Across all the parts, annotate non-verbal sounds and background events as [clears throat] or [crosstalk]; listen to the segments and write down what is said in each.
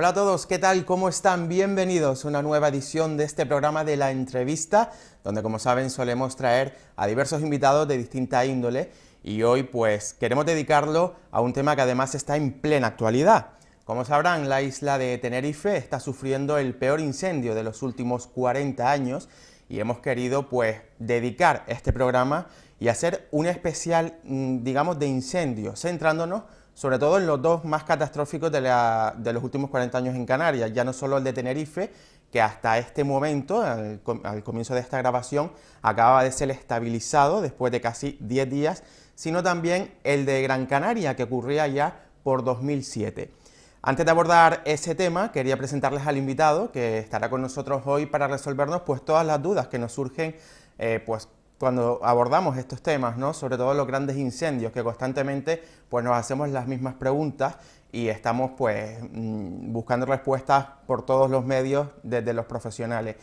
Hola a todos, ¿qué tal? ¿Cómo están? Bienvenidos a una nueva edición de este programa de la entrevista, donde como saben solemos traer a diversos invitados de distinta índole y hoy pues queremos dedicarlo a un tema que además está en plena actualidad. Como sabrán, la isla de Tenerife está sufriendo el peor incendio de los últimos 40 años y hemos querido pues dedicar este programa y hacer un especial, mm, digamos, de incendio, centrándonos sobre todo en los dos más catastróficos de, los últimos 40 años en Canarias, ya no solo el de Tenerife, que hasta este momento, al, comienzo de esta grabación, acaba de ser estabilizado después de casi 10 días, sino también el de Gran Canaria, que ocurría ya por 2007. Antes de abordar ese tema, quería presentarles al invitado que estará con nosotros hoy para resolvernos pues, todas las dudas que nos surgen eh, pues, cuando abordamos estos temas, ¿no? sobre todo los grandes incendios, que constantemente pues, nos hacemos las mismas preguntas y estamos pues, mm, buscando respuestas por todos los medios desde los profesionales.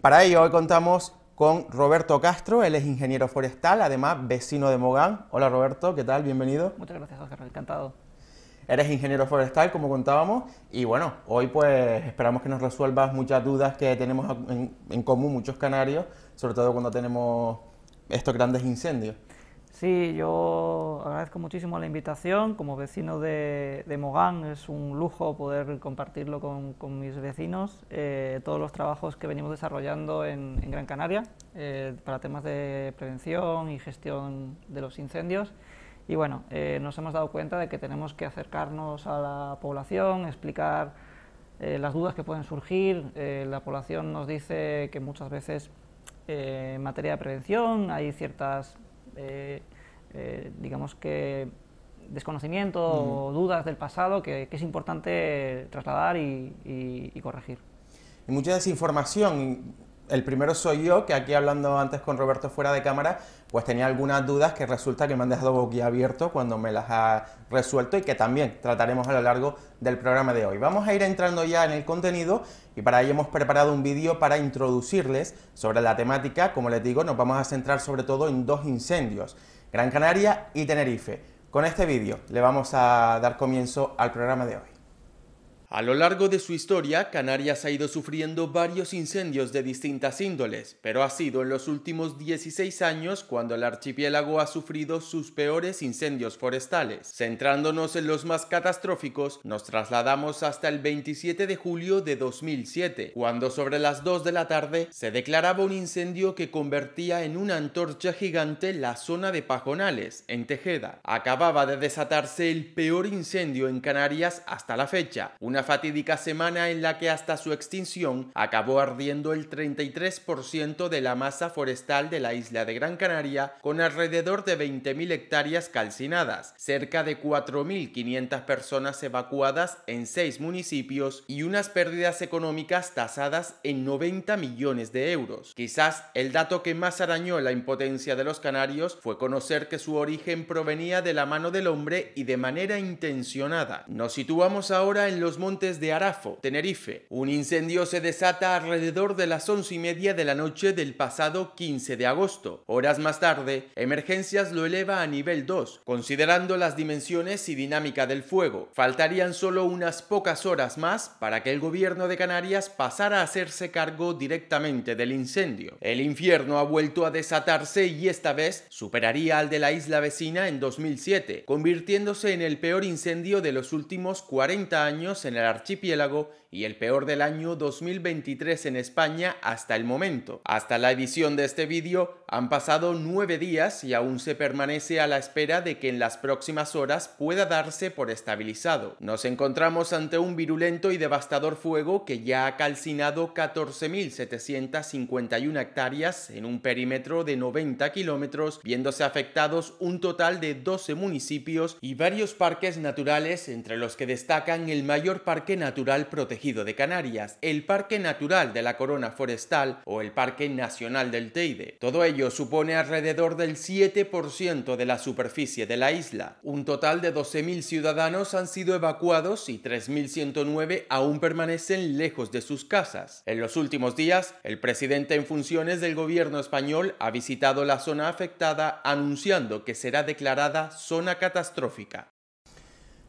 Para ello hoy contamos con Roberto Castro, él es ingeniero forestal, además vecino de Mogán. Hola Roberto, ¿qué tal? Bienvenido. Muchas gracias Oscar, encantado. Eres ingeniero forestal, como contábamos, y bueno, hoy pues esperamos que nos resuelvas muchas dudas que tenemos en común muchos canarios sobre todo cuando tenemos estos grandes incendios. Sí, yo agradezco muchísimo la invitación. Como vecino de, Mogán es un lujo poder compartirlo con, mis vecinos, eh, todos los trabajos que venimos desarrollando en, Gran Canaria eh, para temas de prevención y gestión de los incendios. Y bueno, eh, nos hemos dado cuenta de que tenemos que acercarnos a la población, explicar las dudas que pueden surgir. la población nos dice que muchas veces eh, en materia de prevención hay ciertas, eh, eh, digamos que, desconocimiento o dudas del pasado que, es importante trasladar y, y corregir. Y mucha desinformación el primero soy yo, que aquí hablando antes con Roberto fuera de cámara, pues tenía algunas dudas que resulta que me han dejado boquiabierto cuando me las ha resuelto y que también trataremos a lo largo del programa de hoy. Vamos a ir entrando ya en el contenido y para ello hemos preparado un vídeo para introducirles sobre la temática. Como les digo, nos vamos a centrar sobre todo en dos incendios, Gran Canaria y Tenerife. Con este vídeo le vamos a dar comienzo al programa de hoy. A lo largo de su historia, Canarias ha ido sufriendo varios incendios de distintas índoles, pero ha sido en los últimos 16 años cuando el archipiélago ha sufrido sus peores incendios forestales. Centrándonos en los más catastróficos, nos trasladamos hasta el 27 de julio de 2007, cuando sobre las 2 de la tarde se declaraba un incendio que convertía en una antorcha gigante la zona de Pajonales, en Tejeda. Acababa de desatarse el peor incendio en Canarias hasta la fecha, una fatídica semana en la que hasta su extinción acabó ardiendo el 33% de la masa forestal de la isla de Gran Canaria con alrededor de 20.000 hectáreas calcinadas, cerca de 4.500 personas evacuadas en seis municipios y unas pérdidas económicas tasadas en 90 millones de euros. Quizás el dato que más arañó la impotencia de los canarios fue conocer que su origen provenía de la mano del hombre y de manera intencionada. Nos situamos ahora en los montes de Arafo, Tenerife. Un incendio se desata alrededor de las once y media de la noche del pasado 15 de agosto. Horas más tarde, Emergencias lo eleva a nivel 2, considerando las dimensiones y dinámica del fuego. Faltarían solo unas pocas horas más para que el gobierno de Canarias pasara a hacerse cargo directamente del incendio. El infierno ha vuelto a desatarse y esta vez superaría al de la isla vecina en 2007, convirtiéndose en el peor incendio de los últimos 40 años en el archipiélago y el peor del año 2023 en España hasta el momento. Hasta la edición de este vídeo han pasado nueve días y aún se permanece a la espera de que en las próximas horas pueda darse por estabilizado. Nos encontramos ante un virulento y devastador fuego que ya ha calcinado 14.751 hectáreas en un perímetro de 90 kilómetros, viéndose afectados un total de 12 municipios y varios parques naturales entre los que destacan el mayor Parque Natural Protegido de Canarias, el Parque Natural de la Corona Forestal o el Parque Nacional del Teide. Todo ello supone alrededor del 7% de la superficie de la isla. Un total de 12.000 ciudadanos han sido evacuados y 3.109 aún permanecen lejos de sus casas. En los últimos días, el presidente en funciones del gobierno español ha visitado la zona afectada anunciando que será declarada zona catastrófica.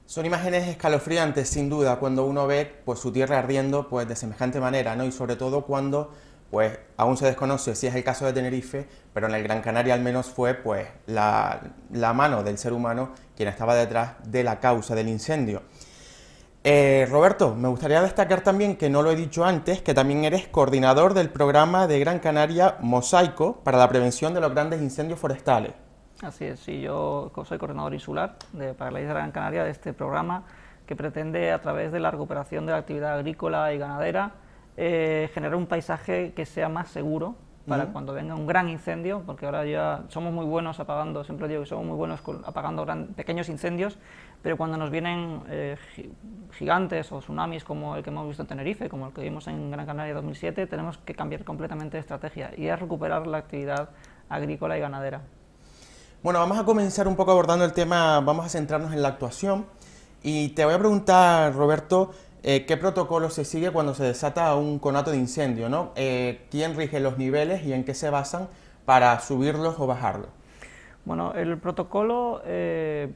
Son imágenes escalofriantes, sin duda, cuando uno ve pues, su tierra ardiendo pues, de semejante manera, ¿no? y sobre todo cuando pues, aún se desconoce si es el caso de Tenerife, pero en el Gran Canaria al menos fue pues, la, mano del ser humano quien estaba detrás de la causa del incendio. Eh, Roberto, me gustaría destacar también, que no lo he dicho antes, que también eres coordinador del programa de Gran Canaria Mosaico para la prevención de los grandes incendios forestales. Así es, sí, yo soy coordinador insular de, para la isla de Gran Canaria de este programa que pretende, a través de la recuperación de la actividad agrícola y ganadera, eh, generar un paisaje que sea más seguro para cuando venga un gran incendio, porque ahora ya somos muy buenos apagando, siempre digo que somos muy buenos apagando pequeños incendios, pero cuando nos vienen eh, gigantes o tsunamis como el que hemos visto en Tenerife, como el que vimos en Gran Canaria 2007, tenemos que cambiar completamente de estrategia y es recuperar la actividad agrícola y ganadera. Bueno, vamos a comenzar un poco abordando el tema, vamos a centrarnos en la actuación y te voy a preguntar, Roberto, eh, ¿qué protocolo se sigue cuando se desata un conato de incendio? ¿no? Eh, ¿Quién rige los niveles y en qué se basan para subirlos o bajarlos? Bueno, el protocolo, eh,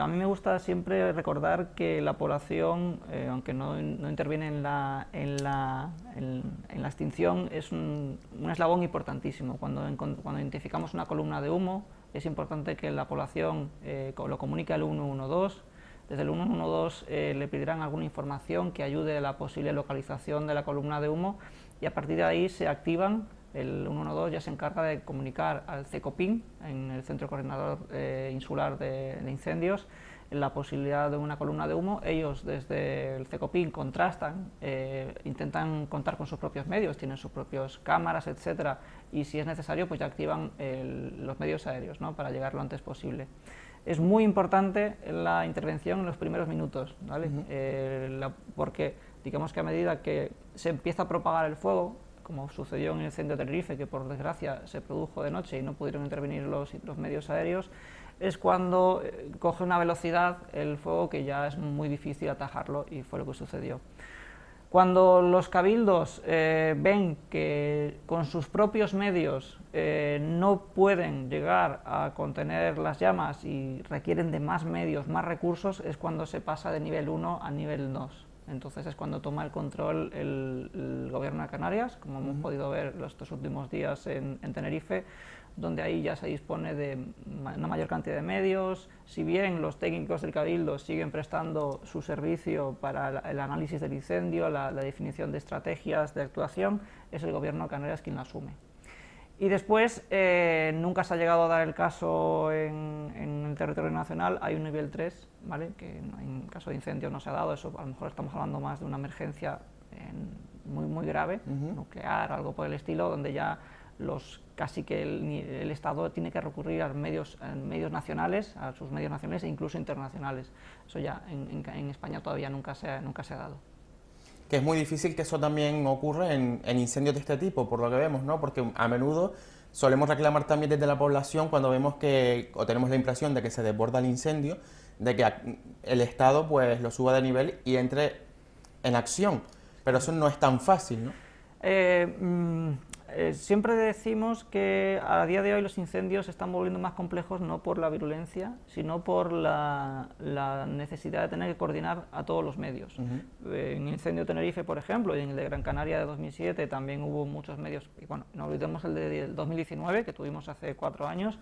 a mí me gusta siempre recordar que la población, aunque no, interviene en la, en la, en, la extinción, es un, un, eslabón importantísimo. Cuando, cuando identificamos una columna de humo, es importante que la población lo comunique al 112 desde el 112 eh, le pedirán alguna información que ayude a la posible localización de la columna de humo y a partir de ahí se activan. El 112 ya se encarga de comunicar al CECOPIN, en el Centro Coordinador eh, Insular de, Incendios, la posibilidad de una columna de humo. Ellos desde el CECOPIN contrastan, eh, intentan contar con sus propios medios, tienen sus propias cámaras, etcétera, y si es necesario, pues ya activan los medios aéreos ¿no? para llegar lo antes posible es muy importante la intervención en los primeros minutos, ¿vale? Eh, porque digamos que a medida que se empieza a propagar el fuego, como sucedió en el centro de Tenerife, que por desgracia se produjo de noche y no pudieron intervenir los, los medios aéreos, es cuando eh, coge una velocidad el fuego que ya es muy difícil atajarlo y fue lo que sucedió. Cuando los cabildos eh, ven que con sus propios medios eh, no pueden llegar a contener las llamas y requieren de más medios, más recursos, es cuando se pasa de nivel 1 a nivel 2. Entonces es cuando toma el control el, gobierno de Canarias, como hemos podido ver estos últimos días en Tenerife, donde ahí ya se dispone de una mayor cantidad de medios, si bien los técnicos del Cabildo siguen prestando su servicio para el análisis del incendio, la, definición de estrategias de actuación, es el Gobierno de Canarias quien la asume. Y después, eh, nunca se ha llegado a dar el caso en, el territorio nacional, hay un nivel 3, ¿vale? que en caso de incendio no se ha dado, eso a lo mejor estamos hablando más de una emergencia muy, muy grave, nuclear, algo por el estilo, donde ya los casi que el, Estado tiene que recurrir a medios, medios nacionales, a sus medios nacionales e incluso internacionales. Eso ya en, España todavía nunca se, ha, nunca se ha dado. Que es muy difícil que eso también ocurra en, incendios de este tipo, por lo que vemos, ¿no? Porque a menudo solemos reclamar también desde la población cuando vemos que, o tenemos la impresión de que se desborda el incendio, de que el Estado pues lo suba de nivel y entre en acción. Pero eso no es tan fácil, ¿no? Eh, mm, eh, siempre decimos que a día de hoy los incendios se están volviendo más complejos no por la virulencia, sino por la, necesidad de tener que coordinar a todos los medios. Eh, en el incendio de Tenerife, por ejemplo, y en el de Gran Canaria de 2007 también hubo muchos medios, y bueno, no olvidemos el de 2019 que tuvimos hace cuatro años.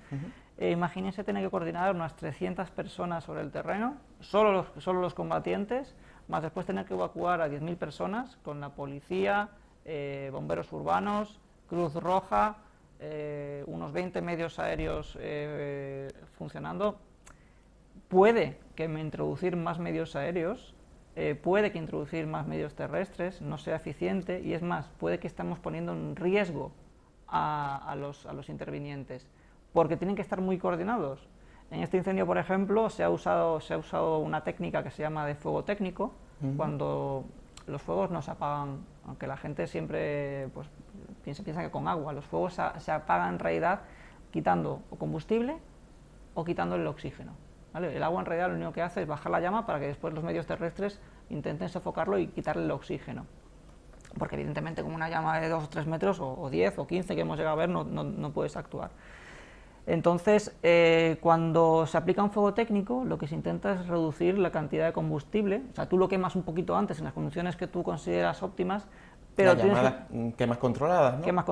Eh, imagínense tener que coordinar unas 300 personas sobre el terreno, solo los, solo los combatientes, más después tener que evacuar a 10.000 personas con la policía, bomberos urbanos, Cruz Roja, eh, unos 20 medios aéreos eh, funcionando. Puede que me introducir más medios aéreos, eh, puede que introducir más medios terrestres no sea eficiente y es más, puede que estemos poniendo en riesgo a, los, a los intervinientes, porque tienen que estar muy coordinados. En este incendio, por ejemplo, se ha usado, se ha usado una técnica que se llama de fuego técnico, cuando los fuegos no se apagan, aunque la gente siempre pues, piensa, piensa que con agua, los fuegos se, apagan en realidad quitando o combustible o quitando el oxígeno. El agua en realidad lo único que hace es bajar la llama para que después los medios terrestres intenten sofocarlo y quitarle el oxígeno. Porque evidentemente con una llama de 2 o 3 metros, o, 10 o 15 que hemos llegado a ver, no, no, puedes actuar. Entonces, eh, cuando se aplica un fuego técnico, lo que se intenta es reducir la cantidad de combustible. O sea, tú lo quemas un poquito antes en las condiciones que tú consideras óptimas, pero quemas controladas, ¿no? Quemas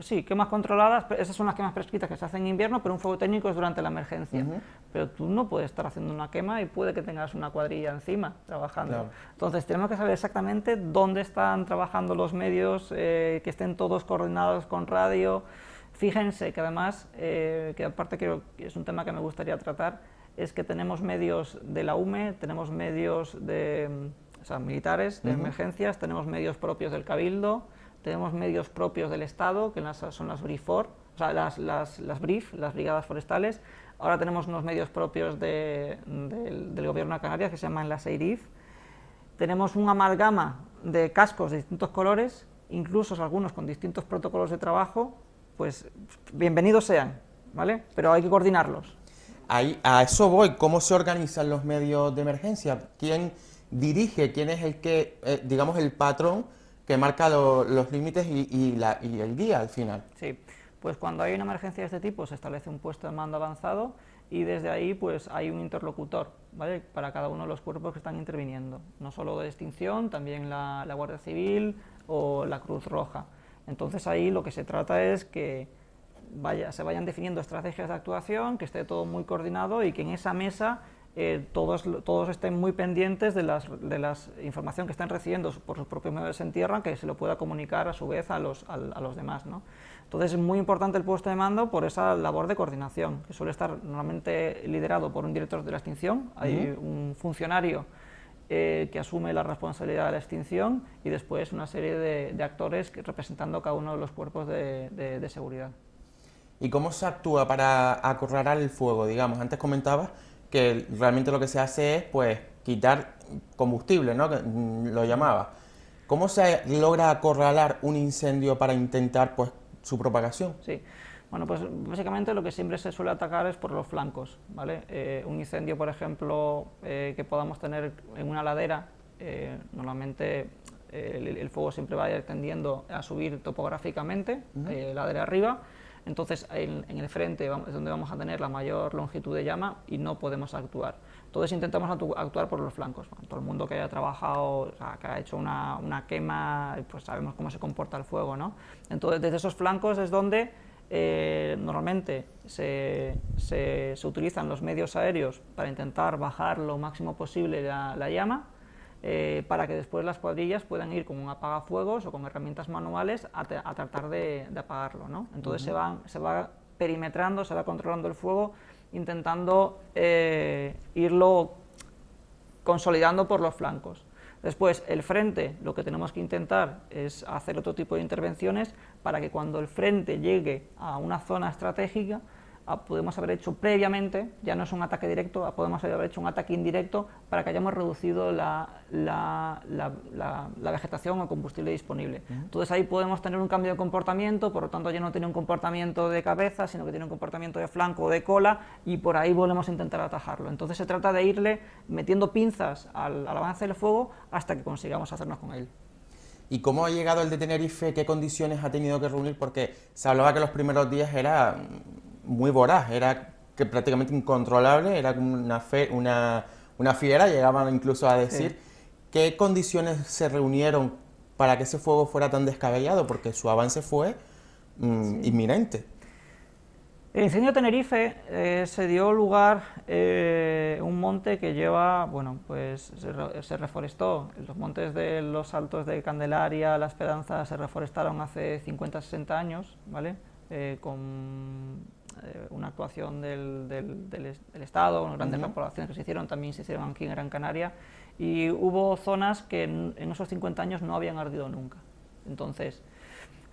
sí, quemas controladas, esas son las quemas prescritas que se hacen en invierno, pero un fuego técnico es durante la emergencia. Pero tú no puedes estar haciendo una quema y puede que tengas una cuadrilla encima trabajando. Entonces tenemos que saber exactamente dónde están trabajando los medios, eh, que estén todos coordinados con radio. Fíjense que además, eh, que aparte creo que es un tema que me gustaría tratar, es que tenemos medios de la UME, tenemos medios de o sea, militares de emergencias, tenemos medios propios del Cabildo, tenemos medios propios del Estado, que son las BRIFOR, o sea, las, las, las BRIF, las Brigadas Forestales. Ahora tenemos unos medios propios del, Gobierno de Canarias que se llaman las EIRIF. Tenemos un amalgama de cascos de distintos colores, incluso algunos con distintos protocolos de trabajo, pues bienvenidos sean, ¿vale? Pero hay que coordinarlos. Ahí, a eso voy, ¿cómo se organizan los medios de emergencia? ¿Quién dirige, quién es el que, eh, digamos, el patrón que marca los límites y, la, y, el guía al final. Sí, pues cuando hay una emergencia de este tipo se establece un puesto de mando avanzado y desde ahí pues hay un interlocutor ¿vale? para cada uno de los cuerpos que están interviniendo, no solo de extinción, también la, la Guardia Civil o la Cruz Roja. Entonces ahí lo que se trata es que vaya, se vayan definiendo estrategias de actuación, que esté todo muy coordinado y que en esa mesa eh, todos, todos estén muy pendientes de la de las información que están recibiendo por sus propios medios en tierra, que se lo pueda comunicar a su vez a los, a, los demás. ¿no? Entonces es muy importante el puesto de mando por esa labor de coordinación, que suele estar normalmente liderado por un director de la extinción, hay un funcionario eh, que asume la responsabilidad de la extinción y después una serie de, actores que, representando cada uno de los cuerpos de, de seguridad. ¿Y cómo se actúa para acorralar el fuego? Digamos, antes comentabas que realmente lo que se hace es pues quitar combustible, ¿no? Mm, lo llamaba. ¿Cómo se logra acorralar un incendio para intentar pues su propagación? Sí. Bueno, pues básicamente lo que siempre se suele atacar es por los flancos, ¿vale? Eh, un incendio, por ejemplo, eh, que podamos tener en una ladera, eh, normalmente el, fuego siempre va tendiendo a subir topográficamente, ladera arriba, entonces en, el frente es donde vamos a tener la mayor longitud de llama y no podemos actuar. Entonces intentamos actuar por los flancos. todo el mundo que haya trabajado, que ha hecho una, quema, pues sabemos cómo se comporta el fuego, ¿no? Entonces desde esos flancos es donde eh, normalmente se, utilizan los medios aéreos para intentar bajar lo máximo posible la llama eh, para que después las cuadrillas puedan ir con un apagafuegos o con herramientas manuales a, tratar de, apagarlo. ¿no? Entonces se, va perimetrando, se va controlando el fuego, intentando eh, irlo consolidando por los flancos. Después, el frente, lo que tenemos que intentar es hacer otro tipo de intervenciones para que cuando el frente llegue a una zona estratégica, podemos haber hecho previamente, ya no es un ataque directo, podemos haber hecho un ataque indirecto para que hayamos reducido la, la, la, vegetación o combustible disponible. Entonces ahí podemos tener un cambio de comportamiento, por lo tanto ya no tiene un comportamiento de cabeza, sino que tiene un comportamiento de flanco o de cola y por ahí volvemos a intentar atajarlo. Entonces se trata de irle metiendo pinzas al, al avance del fuego hasta que consigamos hacernos con él. ¿Y cómo ha llegado el de Tenerife? ¿Qué condiciones ha tenido que reunir? Porque se hablaba que los primeros días era muy voraz, era que prácticamente incontrolable, era una, fe, una, una fiera, llegaban incluso a decir. ¿Qué condiciones se reunieron para que ese fuego fuera tan descabellado? Porque su avance fue mm, inminente. El incendio de Tenerife eh, se dio lugar eh, un monte que lleva, bueno, pues se, se, reforestó. Los montes de los Altos de Candelaria, La Esperanza, se reforestaron hace 50, 60 años, ¿vale? Eh, con eh, una actuación del, del, Estado, unas grandes uh que se hicieron, también se hicieron aquí en Gran Canaria, y hubo zonas que en, esos 50 años no habían ardido nunca. Entonces,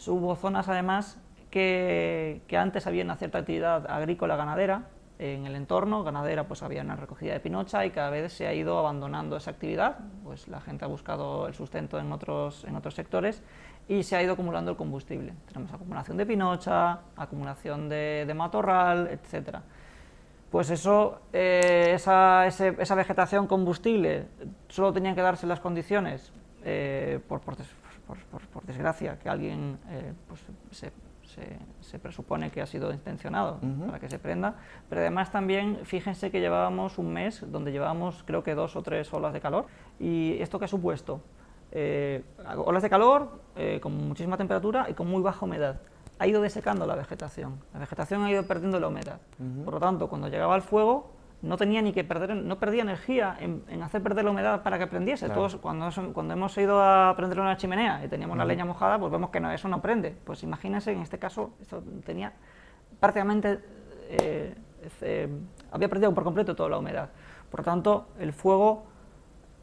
hubo zonas además que, que, antes había una cierta actividad agrícola ganadera, en el entorno, ganadera, pues había una recogida de pinocha y cada vez se ha ido abandonando esa actividad, pues la gente ha buscado el sustento en otros, en otros sectores y se ha ido acumulando el combustible. Tenemos acumulación de pinocha, acumulación de, matorral, etcétera. Pues eso, eh, esa, esa, vegetación combustible, solo tenían que darse las condiciones, eh, por, por, por, desgracia, que alguien eh, pues, se se, presupone que ha sido intencionado para que se prenda, pero además también fíjense que llevábamos un mes donde llevábamos creo que dos o tres olas de calor y esto que ha supuesto eh, olas de calor eh, con muchísima temperatura y con muy baja humedad. Ha ido desecando la vegetación, la vegetación ha ido perdiendo la humedad. Por lo tanto, cuando llegaba el fuego, no tenía ni que perder, no perdía energía en, hacer perder la humedad para que prendiese. Todos, cuando, cuando hemos ido a prender una chimenea y teníamos la leña mojada, pues vemos que no, eso no prende. Pues imagínense, en este caso, esto tenía prácticamente, eh, había perdido por completo toda la humedad. Por lo tanto, el fuego,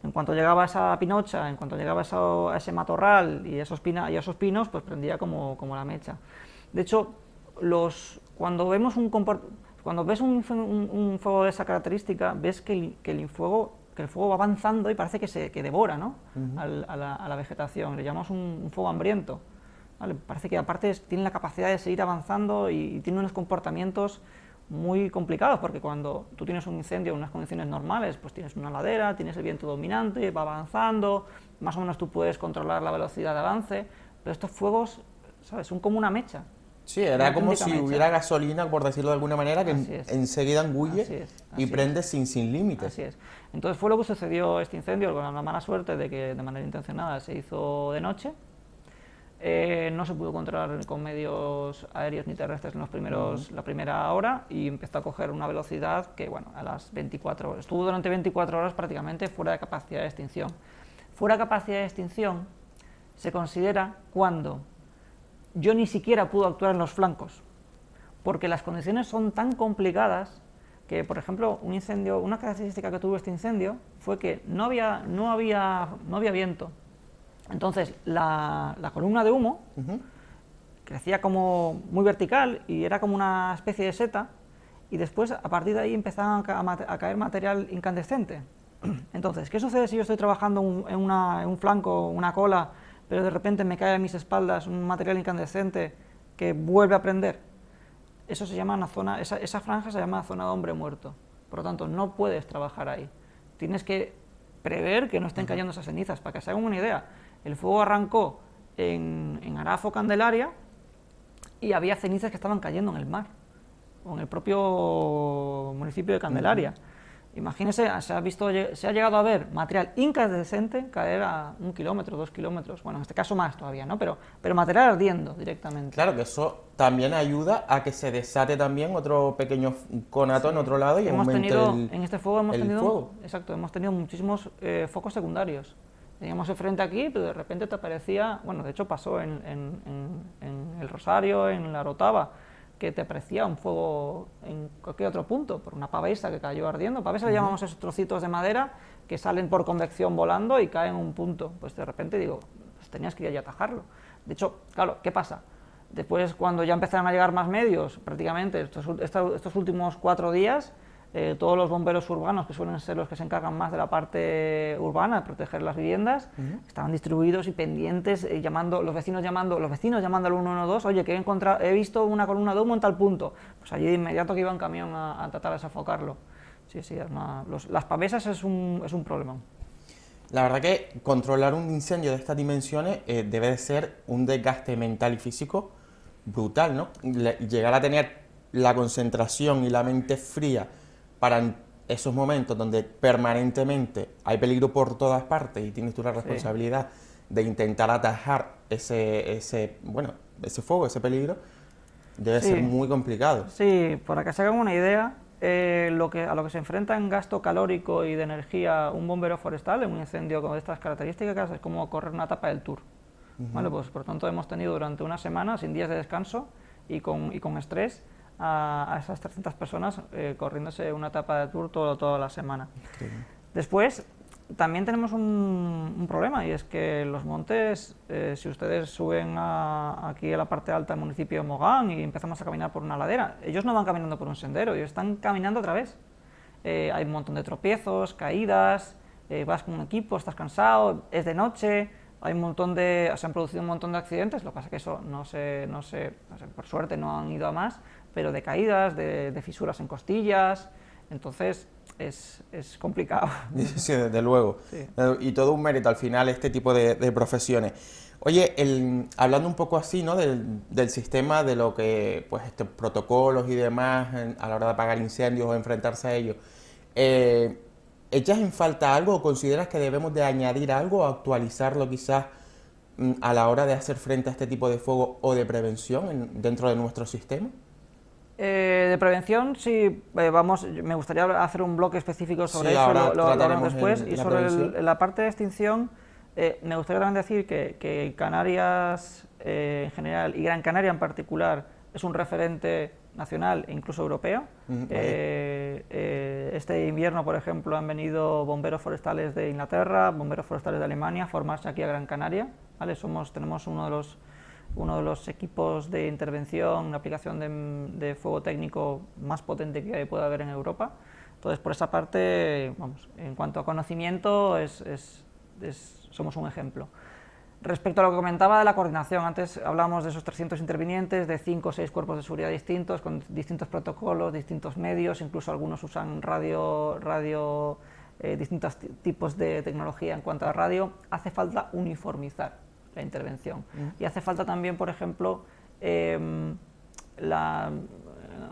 en cuanto llegaba a esa pinocha, en cuanto llegaba a, ese matorral y esos, pina, y esos pinos, pues prendía como, como la mecha. De hecho, los, cuando vemos un cuando ves un, fuego de esa característica, ves que el, que el, fuego, que el fuego va avanzando y parece que se que devora ¿no? a, la, vegetación. Le llamamos un, fuego hambriento. Parece que aparte tiene la capacidad de seguir avanzando y, tiene unos comportamientos muy complicados, porque cuando tú tienes un incendio en unas condiciones normales, pues tienes una ladera, tienes el viento dominante, va avanzando, más o menos tú puedes controlar la velocidad de avance, pero estos fuegos, ¿sabes? Son como una mecha. Sí, era como si hubiera gasolina, por decirlo de alguna manera, que enseguida engulle y prende sin, sin límites. Así es. Entonces fue lo que sucedió este incendio, con la mala suerte de que de manera intencionada se hizo de noche. Eh, no se pudo controlar con medios aéreos ni terrestres en los primeros, la primera hora y empezó a coger una velocidad que, bueno, a las 24 horas, estuvo durante 24 horas prácticamente fuera de capacidad de extinción. Fuera de capacidad de extinción se considera cuando yo ni siquiera pude actuar en los flancos, porque las condiciones son tan complicadas que, por ejemplo, un incendio, una característica que tuvo este incendio fue que no había, no había, no había viento. Entonces, la, columna de humo crecía como muy vertical y era como una especie de seta, y después, a partir de ahí, empezaban a, caer material incandescente. [clears throat] Entonces, ¿qué sucede si yo estoy trabajando en, en un flanco, una cola, pero de repente me cae a mis espaldas un material incandescente que vuelve a prender. Eso se llama una zona, esa, esa franja se llama zona de hombre muerto. Por lo tanto, no puedes trabajar ahí. Tienes que prever que no estén cayendo esas cenizas. Para que se hagan una idea, el fuego arrancó en, en Arafo, Candelaria, y había cenizas que estaban cayendo en el mar, o en el propio municipio de Candelaria. Imagínese, se ha, visto, se ha llegado a ver material incandescente caer a un kilómetro, dos kilómetros, bueno, en este caso más todavía, ¿no? Pero, pero material ardiendo directamente. Claro que eso también ayuda a que se desate también otro pequeño conato en otro lado y hemos tenido, En este fuego hemos tenido, exacto, hemos tenido muchísimos eh, focos secundarios. Teníamos el frente aquí, pero de repente te aparecía, bueno, de hecho pasó en, en, en el Rosario, en la Rotava, que te aprecia un fuego en cualquier otro punto, por una pavesa que cayó ardiendo. Pavesa le llamamos esos trocitos de madera que salen por convección volando y caen en un punto. Pues de repente digo, pues tenías que ir a atajarlo. De hecho, claro, ¿qué pasa? Después, cuando ya empezaron a llegar más medios, prácticamente estos, estos últimos cuatro días, eh, todos los bomberos urbanos, que suelen ser los que se encargan más de la parte urbana, de proteger las viviendas, estaban distribuidos y pendientes, eh, llamando, los vecinos llamando, los vecinos llamando al 112, oye, que he, encontrado, he visto una columna de humo en tal punto. Pues allí de inmediato que iba en camión a, tratar de sofocarlo. Sí, sí, las pavesas es un, es un problema. La verdad que controlar un incendio de estas dimensiones eh, debe de ser un desgaste mental y físico brutal, ¿no? llegar a tener la concentración y la mente fría para esos momentos donde permanentemente hay peligro por todas partes y tienes tú la responsabilidad de intentar atajar ese, ese, bueno, ese fuego, ese peligro, debe ser muy complicado. Sí, para que se hagan una idea, eh, lo que, a lo que se enfrenta en gasto calórico y de energía un bombero forestal en un incendio con estas características es como correr una etapa del tour. ¿vale? Pues por tanto hemos tenido durante una semana, sin días de descanso y con, y con estrés, a, esas 300 personas eh, corriéndose una etapa de tour todo, toda la semana. Después, también tenemos un, problema y es que los montes, eh, si ustedes suben aquí a la parte alta del municipio de Mogán y empezamos a caminar por una ladera, ellos no van caminando por un sendero, ellos están caminando otra vez. Eh, hay un montón de tropiezos, caídas, eh, vas con un equipo, estás cansado, es de noche, hay un montón de, se han producido un montón de accidentes, lo que pasa es que eso no se, no se, por suerte no han ido a más, pero de caídas, de fisuras en costillas, entonces es, es complicado. [laughs] Sí, desde luego. Eh, y todo un mérito al final este tipo de, profesiones. Oye, el, hablando un poco así, ¿no? Del, del, sistema, de lo que, pues, estos protocolos y demás a la hora de apagar incendios o enfrentarse a ellos, eh, ¿echas en falta algo o consideras que debemos de añadir algo o actualizarlo quizás mm, a la hora de hacer frente a este tipo de fuego o de prevención dentro de nuestro sistema? Eh, de prevención, sí, eh, vamos, me gustaría hacer un bloque específico sobre eso, lo, lo hablaremos después. y sobre la parte de extinción, eh, me gustaría también decir que, Canarias en general y Gran Canaria en particular es un referente nacional e incluso europeo. este invierno, por ejemplo, han venido bomberos forestales de Inglaterra, bomberos forestales de Alemania a formarse aquí a Gran Canaria. ¿vale? Somos, tenemos uno de los uno de los equipos de intervención, una aplicación de, fuego técnico más potente que pueda haber en Europa. Entonces, por esa parte, vamos, en cuanto a conocimiento, es, somos un ejemplo. Respecto a lo que comentaba de la coordinación, antes hablábamos de esos 300 intervinientes, de 5 o 6 cuerpos de seguridad distintos, con distintos protocolos, distintos medios, incluso algunos usan radio, radio eh, distintos tipos de tecnología en cuanto a radio, hace falta uniformizar la intervención. Y hace falta también, por ejemplo, em,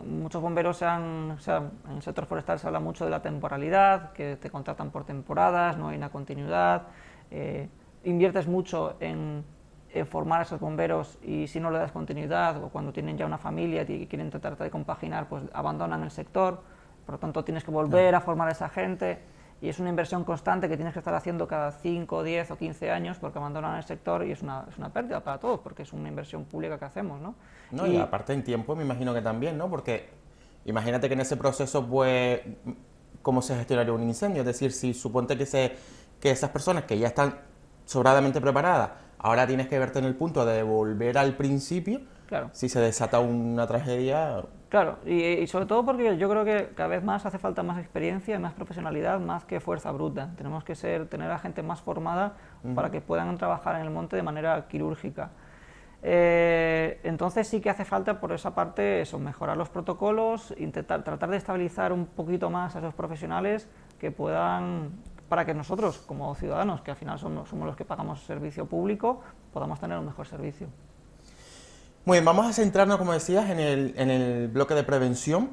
muchos bomberos han, en el sector forestal se habla mucho de la temporalidad, que te contratan por temporadas, no hay una continuidad, eh, inviertes mucho en, formar a esos bomberos y si no le das continuidad o cuando tienen ya una familia y quieren tratar de compaginar, pues abandonan el sector, por lo tanto tienes que volver a formar a esa gente y es una inversión constante que tienes que estar haciendo cada 5, 10 o 15 años porque abandonan el sector y es una, es una pérdida para todos porque es una inversión pública que hacemos, ¿no? No, y, aparte en tiempo me imagino que también, ¿no? Porque imagínate que en ese proceso, pues, ¿cómo se gestionaría un incendio? Es decir, si suponte que, se, que esas personas que ya están sobradamente preparadas, ahora tienes que verte en el punto de volver al principio, claro. si se desata una tragedia, Claro, y, sobre todo porque yo creo que cada vez más hace falta más experiencia y más profesionalidad más que fuerza bruta. Tenemos que ser, tener a gente más formada para que puedan trabajar en el monte de manera quirúrgica. Eh, entonces sí que hace falta por esa parte eso, mejorar los protocolos, intentar tratar de estabilizar un poquito más a esos profesionales que puedan, para que nosotros como ciudadanos, que al final somos, somos los que pagamos servicio público, podamos tener un mejor servicio. Muy bien, vamos a centrarnos, como decías, en el, en el bloque de prevención.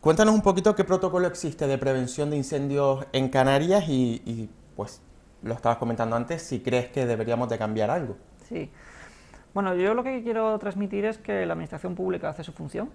Cuéntanos un poquito qué protocolo existe de prevención de incendios en Canarias y, pues, lo estabas comentando antes, si crees que deberíamos de cambiar algo. Sí. Bueno, yo lo que quiero transmitir es que la administración pública hace su función,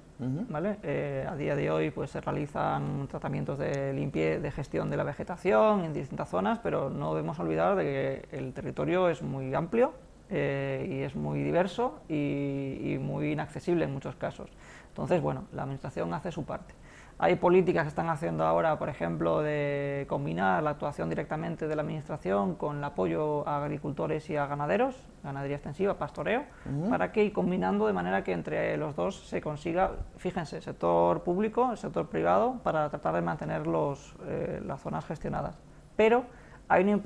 ¿vale? Eh, a día de hoy pues se realizan tratamientos de limpieza, de gestión de la vegetación en distintas zonas, pero no debemos olvidar de que el territorio es muy amplio eh, y es muy diverso y, muy inaccesible en muchos casos. Entonces, bueno, la Administración hace su parte. Hay políticas que están haciendo ahora, por ejemplo, de combinar la actuación directamente de la Administración con el apoyo a agricultores y a ganaderos, ganadería extensiva, pastoreo, para que ir combinando de manera que entre los dos se consiga, fíjense, sector público, el sector privado, para tratar de mantener los, eh, las zonas gestionadas. Pero hay una,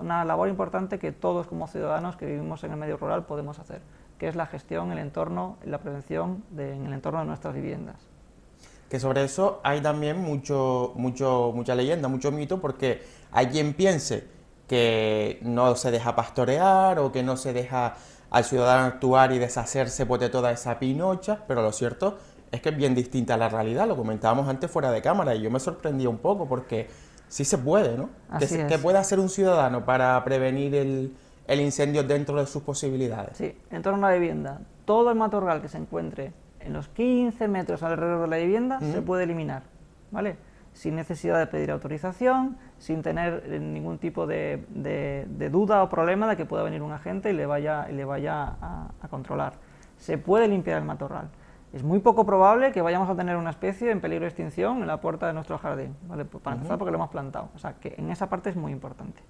una labor importante que todos como ciudadanos que vivimos en el medio rural podemos hacer, que es la gestión, el entorno, la prevención en el entorno de nuestras viviendas. Que sobre eso hay también mucho, mucho, mucha leyenda, mucho mito, porque hay quien piense que no se deja pastorear o que no se deja al ciudadano actuar y deshacerse pues, de toda esa pinocha, pero lo cierto es que es bien distinta a la realidad, lo comentábamos antes fuera de cámara y yo me sorprendí un poco porque sí se puede, ¿no? ¿Qué, puede hacer un ciudadano para prevenir el, incendio dentro de sus posibilidades? Sí, en torno a la vivienda. Todo el matorral que se encuentre en los 15 metros alrededor de la vivienda se puede eliminar, ¿vale? Sin necesidad de pedir autorización, sin tener eh, ningún tipo de, duda o problema de que pueda venir un agente y le vaya, y le vaya a, controlar. Se puede limpiar el matorral. Es muy poco probable que vayamos a tener una especie en peligro de extinción en la puerta de nuestro jardín, ¿vale? Pues para empezar porque lo hemos plantado, o sea que en esa parte es muy importante.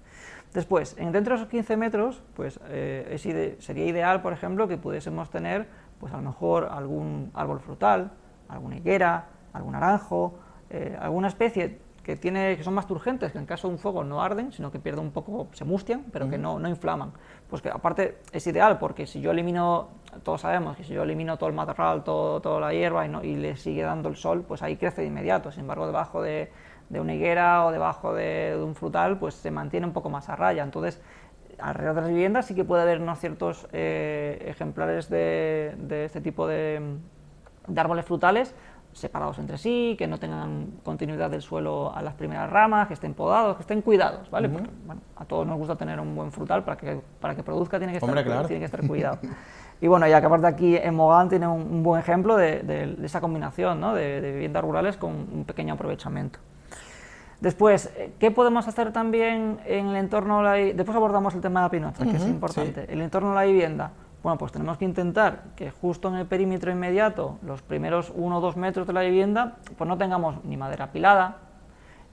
Después, en dentro de esos 15 metros, pues eh, sería ideal, por ejemplo, que pudiésemos tener, pues a lo mejor algún árbol frutal, alguna higuera, algún naranjo, eh, alguna especie que, tiene, que son más turgentes, que en caso de un fuego no arden, sino que pierden un poco, se mustian, pero que no, no inflaman. Pues que aparte es ideal, porque si yo elimino, todos sabemos que si yo elimino todo el matorral, todo, toda la hierba y, no, y le sigue dando el sol, pues ahí crece de inmediato. Sin embargo, debajo de, de una higuera o debajo de, un frutal, pues se mantiene un poco más a raya. Entonces, alrededor de las viviendas sí que puede haber unos ciertos eh, ejemplares de, de, este tipo de, de árboles frutales separados entre sí, que no tengan continuidad del suelo a las primeras ramas, que estén podados, que estén cuidados, ¿vale? Porque, bueno, a todos nos gusta tener un buen frutal, para que, para que produzca tiene que, estar, tiene que estar cuidado. y bueno, ya que aparte aquí en Mogán tiene un, buen ejemplo de, esa combinación ¿no? de, viviendas rurales con un pequeño aprovechamiento. Después, eh, ¿qué podemos hacer también en el entorno de la Después abordamos el tema de la pinocha, que es importante. El entorno de la vivienda, bueno, pues tenemos que intentar que justo en el perímetro inmediato, los primeros uno o dos metros de la vivienda, pues no tengamos ni madera apilada,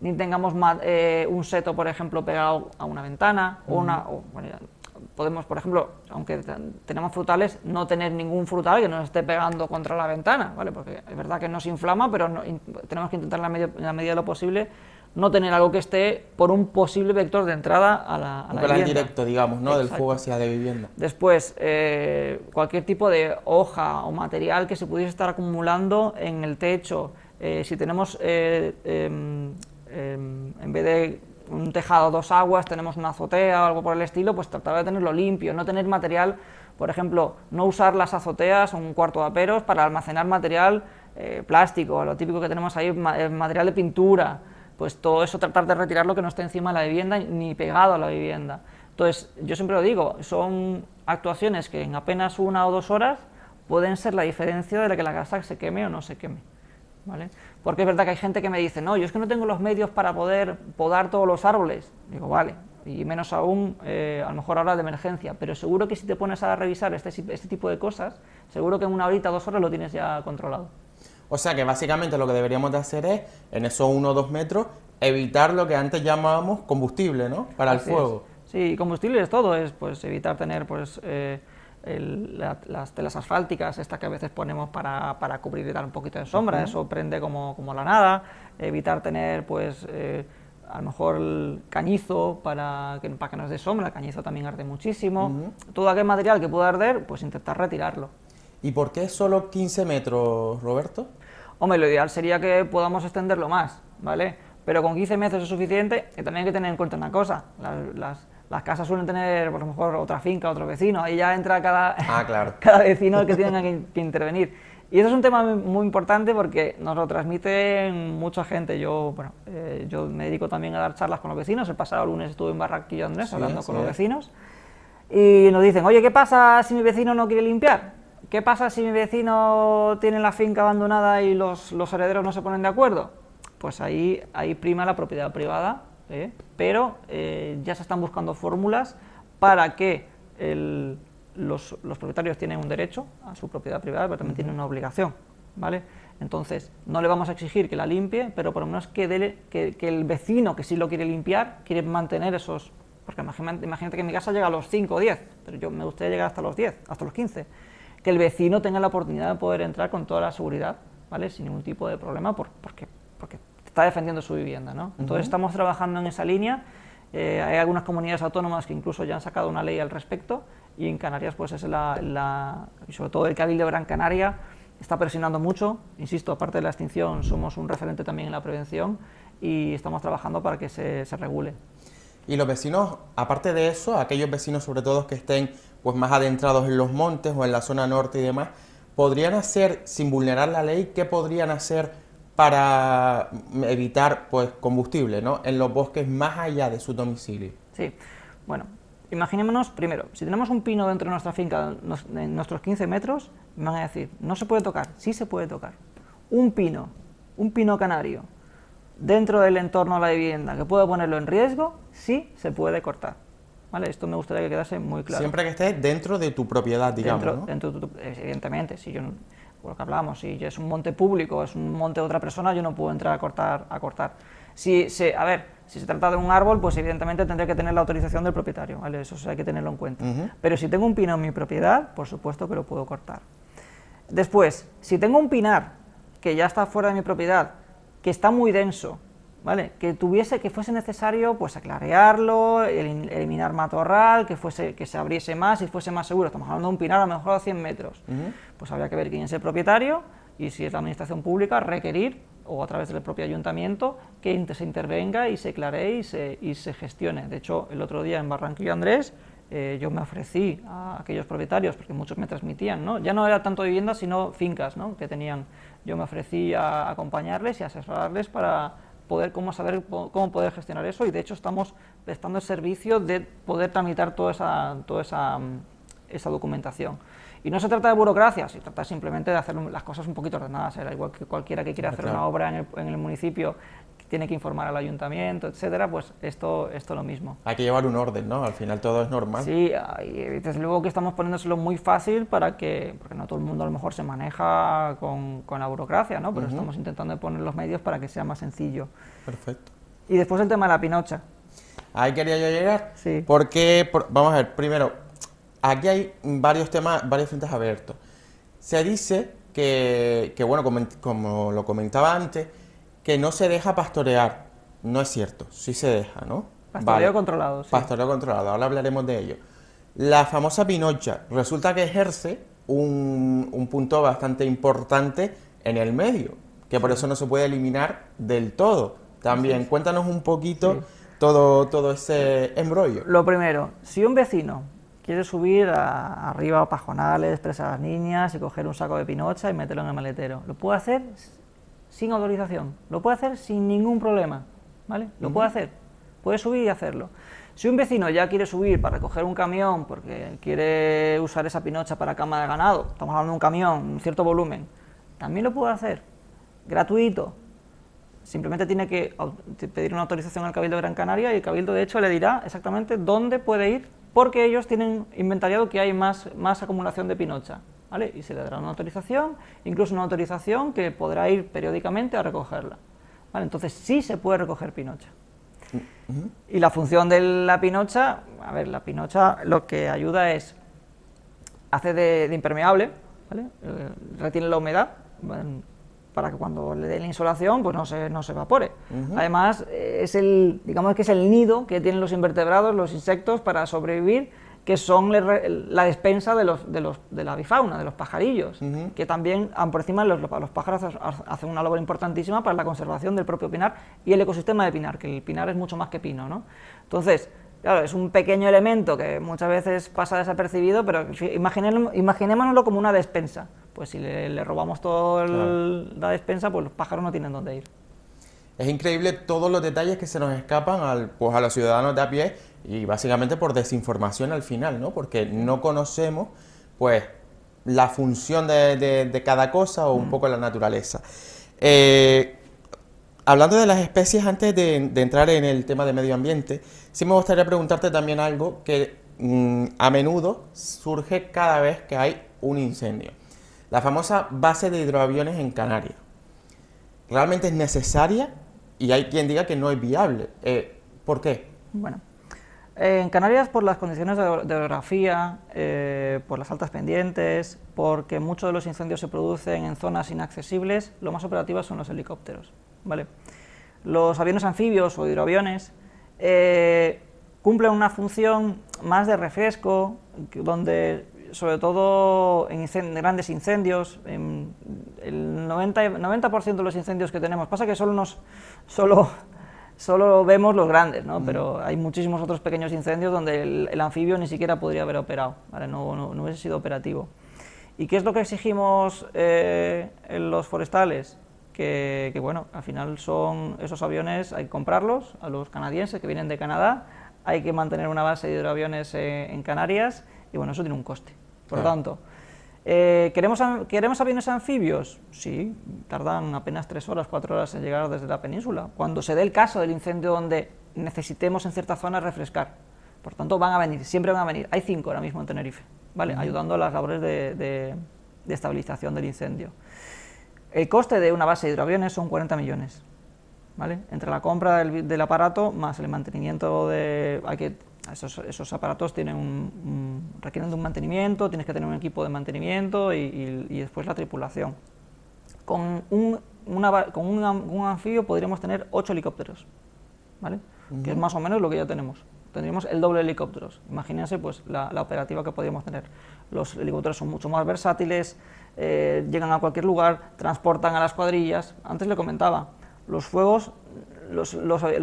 ni tengamos eh, un seto, por ejemplo, pegado a una ventana, o una... podemos, por ejemplo, aunque tenemos frutales, no tener ningún frutal que nos esté pegando contra la ventana, ¿vale? Porque es verdad que no se inflama, pero tenemos que intentar en la medida de lo posible no tener algo que esté por un posible vector de entrada a la, a la directo, digamos, ¿no? Del fuego hacia la vivienda. Después, eh, cualquier tipo de hoja o material que se pudiese estar acumulando en el techo. Eh, si tenemos, eh, em, em, en vez de un tejado dos aguas, tenemos una azotea o algo por el estilo, pues tratar de tenerlo limpio, no tener material, por ejemplo, no usar las azoteas o un cuarto de aperos para almacenar material plástico, lo típico que tenemos ahí, material de pintura, pues todo eso tratar de retirarlo que no esté encima de la vivienda ni pegado a la vivienda. Entonces, yo siempre lo digo, son actuaciones que en apenas una o dos horas pueden ser la diferencia de la que la casa se queme o no se queme. ¿vale? Porque es verdad que hay gente que me dice, no, yo es que no tengo los medios para poder podar todos los árboles. Digo, vale, y menos aún, eh, a lo mejor ahora de emergencia, pero seguro que si te pones a revisar este, este tipo de cosas, seguro que en una horita, dos horas lo tienes ya controlado. O sea que básicamente lo que deberíamos de hacer es, en esos 1 o 2 metros, evitar lo que antes llamábamos combustible, ¿no? Para el fuego. Sí, combustible es todo, es pues evitar tener pues eh, las telas asfálticas, estas que a veces ponemos para, para cubrir y dar un poquito de sombra, eso prende como, como, la nada, evitar tener pues eh, a lo mejor el cañizo para que, para que nos dé sombra, el cañizo también arde muchísimo, todo aquel material que pueda arder, pues intentar retirarlo. ¿Y por qué solo 15 metros, Roberto? Hombre, lo ideal sería que podamos extenderlo más, ¿vale? Pero con 15 metros es suficiente y también hay que tener en cuenta una cosa, las, las, casas suelen tener, por lo mejor, otra finca, otro vecino, ahí ya entra cada, ah, claro. [laughs] cada vecino que tiene que, intervenir. Y eso es un tema muy, importante porque nos lo transmiten mucha gente. Yo, bueno, eh, yo me dedico también a dar charlas con los vecinos. El pasado lunes estuve en Barranquilla Andrés hablando con los vecinos y nos dicen, oye, ¿qué pasa si mi vecino no quiere limpiar? ¿Qué pasa si mi vecino tiene la finca abandonada y los, herederos no se ponen de acuerdo? Pues ahí, ahí prima la propiedad privada, ¿eh? pero eh, ya se están buscando fórmulas para que los, propietarios tienen un derecho a su propiedad privada, pero también tienen una obligación, ¿vale? Entonces, no le vamos a exigir que la limpie, pero por lo menos que, que, el vecino que sí lo quiere limpiar, quiere mantener esos... Porque imagínate, imagínate que mi casa llega a los 5 o 10, pero yo me gustaría llegar hasta los 10, hasta los 15 que el vecino tenga la oportunidad de poder entrar con toda la seguridad, ¿vale? Sin ningún tipo de problema, porque, porque está defendiendo su vivienda, ¿no? Entonces estamos trabajando en esa línea. Eh, hay algunas comunidades autónomas que incluso ya han sacado una ley al respecto y en Canarias, pues es la, y sobre todo el Cabildo de Gran Canaria está presionando mucho. Insisto, aparte de la extinción, somos un referente también en la prevención y estamos trabajando para que se, se regule. Y los vecinos, aparte de eso, aquellos vecinos sobre todo que estén pues más adentrados en los montes o en la zona norte y demás, podrían hacer, sin vulnerar la ley, qué podrían hacer para evitar pues combustible ¿no? en los bosques más allá de su domicilio? Sí, bueno, imaginémonos primero, si tenemos un pino dentro de nuestra finca, en nuestros 15 metros, me van a decir, no se puede tocar, sí se puede tocar. Un pino, un pino canario, dentro del entorno de la vivienda, que pueda ponerlo en riesgo, sí se puede cortar. Esto me gustaría que quedase muy claro. Siempre que esté dentro de tu propiedad, digamos. Dentro, evidentemente, si yo lo que hablamos, si es un monte público, es un monte de otra persona, yo no puedo entrar a cortar. A cortar. Si se, a ver, si se trata de un árbol, pues evidentemente tendré que tener la autorización del propietario, ¿vale? Eso hay que tenerlo en cuenta. Pero si tengo un pino en mi propiedad, por supuesto que lo puedo cortar. Después, si tengo un pinar que ya está fuera de mi propiedad, que está muy denso, ¿vale? Que tuviese, que fuese necesario, pues aclarearlo, eliminar matorral, que fuese, que se abriese más y fuese más seguro. Estamos hablando de un pinar a lo mejor a 100 metros. Pues habría que ver quién es el propietario y si es la administración pública, requerir o a través del propio ayuntamiento que se intervenga y se claree y se, y se gestione. De hecho, el otro día en Barranquillo Andrés eh, yo me ofrecí a aquellos propietarios, porque muchos me transmitían, ¿no? ya no era tanto viviendas, sino fincas ¿no? que tenían. Yo me ofrecí a acompañarles y asesorarles para poder cómo saber cómo poder gestionar eso y de hecho estamos prestando el servicio de poder tramitar toda esa, toda esa, mm, esa documentación. Y no se trata de burocracia, se trata simplemente de hacer las cosas un poquito ordenadas. Era igual que cualquiera que quiera hacer una obra en el, en el municipio tiene que informar al ayuntamiento, etcétera, pues esto, esto lo mismo. Hay que llevar un orden, ¿no? Al final todo es normal. Sí, y desde luego que estamos poniéndoselo muy fácil para que, porque no todo el mundo a lo mejor se maneja con, con la burocracia, ¿no? Pero estamos intentando poner los medios para que sea más sencillo. Perfecto. Y después el tema de la pinocha. Ahí quería yo llegar. Sí. Porque, vamos a ver, primero, aquí hay varios temas, varios frentes abiertos. Se dice que, que bueno, como, como lo comentaba antes, que no se deja pastorear. No es cierto, sí se deja, ¿no? Pastoreo controlado, sí. Pastoreo controlado, ahora hablaremos de ello. La famosa pinocha, resulta que ejerce un, punto bastante importante en el medio, que por eso no se puede eliminar del todo. También, cuéntanos un poquito todo, todo ese embrollo. Lo primero, si un vecino quiere subir arriba a pajonales, presas a las niñas y coger un saco de pinocha y meterlo en el maletero, ¿lo puede hacer sin autorización. Lo puede hacer sin ningún problema, ¿vale? Lo puede hacer, puede subir y hacerlo. Si un vecino ya quiere subir para recoger un camión porque quiere usar esa pinocha para cama de ganado, estamos hablando de un camión, un cierto volumen, también lo puede hacer, gratuito. Simplemente tiene que pedir una autorización al Cabildo de Gran Canaria y el Cabildo de hecho le dirá exactamente dónde puede ir porque ellos tienen inventariado que hay más, más acumulación de pinocha. Y se le dará una autorización, incluso una autorización que podrá ir periódicamente a recogerla. Entonces sí se puede recoger pinocha. Y la función de la pinocha, a ver, la pinocha lo que ayuda es, hace de, impermeable, eh, retiene la humedad, para que cuando le dé la insolación pues no se, no se evapore. Además, es el, digamos que es el nido que tienen los invertebrados, los insectos, para sobrevivir que son la despensa de, los, de, los, de la avifauna, de los pajarillos, que también, por encima, los, los pájaros hacen una labor importantísima para la conservación del propio pinar y el ecosistema de pinar, que el pinar es mucho más que pino. ¿no? Entonces, claro, es un pequeño elemento que muchas veces pasa desapercibido, pero imaginémonoslo como una despensa. Pues si le, robamos toda la despensa, pues los pájaros no tienen dónde ir. Es increíble todos los detalles que se nos escapan al, pues, a los ciudadanos de a pie y básicamente por desinformación al final, ¿no? Porque no conocemos, pues, la función de, cada cosa o un mm. poco la naturaleza. Eh, hablando de las especies, antes de, entrar en el tema de medio ambiente, sí me gustaría preguntarte también algo que mm, a menudo surge cada vez que hay un incendio. La famosa base de hidroaviones en Canarias. ¿Realmente es necesaria? Y hay quien diga que no es viable. Eh, ¿Por qué? Bueno, en Canarias, por las condiciones de, orografía, eh, por las altas pendientes, porque muchos de los incendios se producen en zonas inaccesibles, lo más operativas son los helicópteros. ¿vale? Los aviones anfibios o hidroaviones eh, cumplen una función más de refresco, donde sobre todo en grandes incendios, en el 90%, 90 de los incendios que tenemos, pasa que solo nos, solo solo vemos los grandes, ¿no? pero hay muchísimos otros pequeños incendios donde el, anfibio ni siquiera podría haber operado, ¿vale? no, no, hubiese sido operativo. ¿Y qué es lo que exigimos eh, en los forestales? Que, bueno, al final son esos aviones, hay que comprarlos a los canadienses que vienen de Canadá, hay que mantener una base de hidroaviones en Canarias y bueno, eso tiene un coste. Por lo tanto, eh, ¿queremos, ¿Queremos aviones anfibios? Sí, tardan apenas tres horas, cuatro horas en llegar desde la península. Cuando se dé el caso del incendio donde necesitemos en ciertas zonas refrescar. Por tanto, van a venir, siempre van a venir. Hay cinco ahora mismo en Tenerife, ¿vale? Ayudando a las labores de, de estabilización del incendio. El coste de una base de hidroaviones son 40 millones. ¿vale? Entre la compra del, aparato más el mantenimiento de... Hay que, esos, aparatos tienen un, requieren de un mantenimiento, tienes que tener un equipo de mantenimiento y, después la tripulación. Con un, con un anfibio podríamos tener 8 helicópteros, ¿vale? que es más o menos lo que ya tenemos tendríamos el doble de helicópteros. Imagínense pues, la, operativa que podríamos tener. Los helicópteros son mucho más versátiles, eh, llegan a cualquier lugar, transportan a las cuadrillas. Antes le comentaba, los fuegos, los,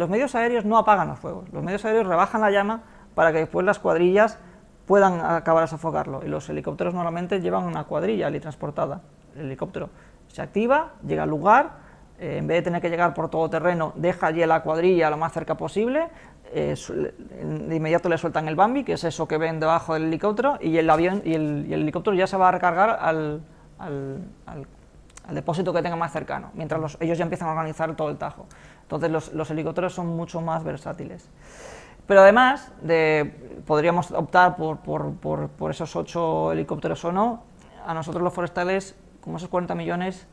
medios aéreos no apagan los fuegos, los medios aéreos rebajan la llama para que después las cuadrillas puedan acabar de sofocarlo. Y los helicópteros normalmente llevan una cuadrilla ali transportada. El helicóptero se activa, llega al lugar, eh, en vez de tener que llegar por todo terreno, deja allí la cuadrilla lo más cerca posible, eh, de inmediato le sueltan el Bambi, que es eso que ven debajo del helicóptero, y el avión y el, helicóptero ya se va a recargar al, depósito que tenga más cercano, mientras ellos ya empiezan a organizar todo el tajo. Entonces los, helicópteros son mucho más versátiles. Pero además, de, podríamos optar por, esos ocho helicópteros o no, a nosotros los forestales, como esos 40 millones,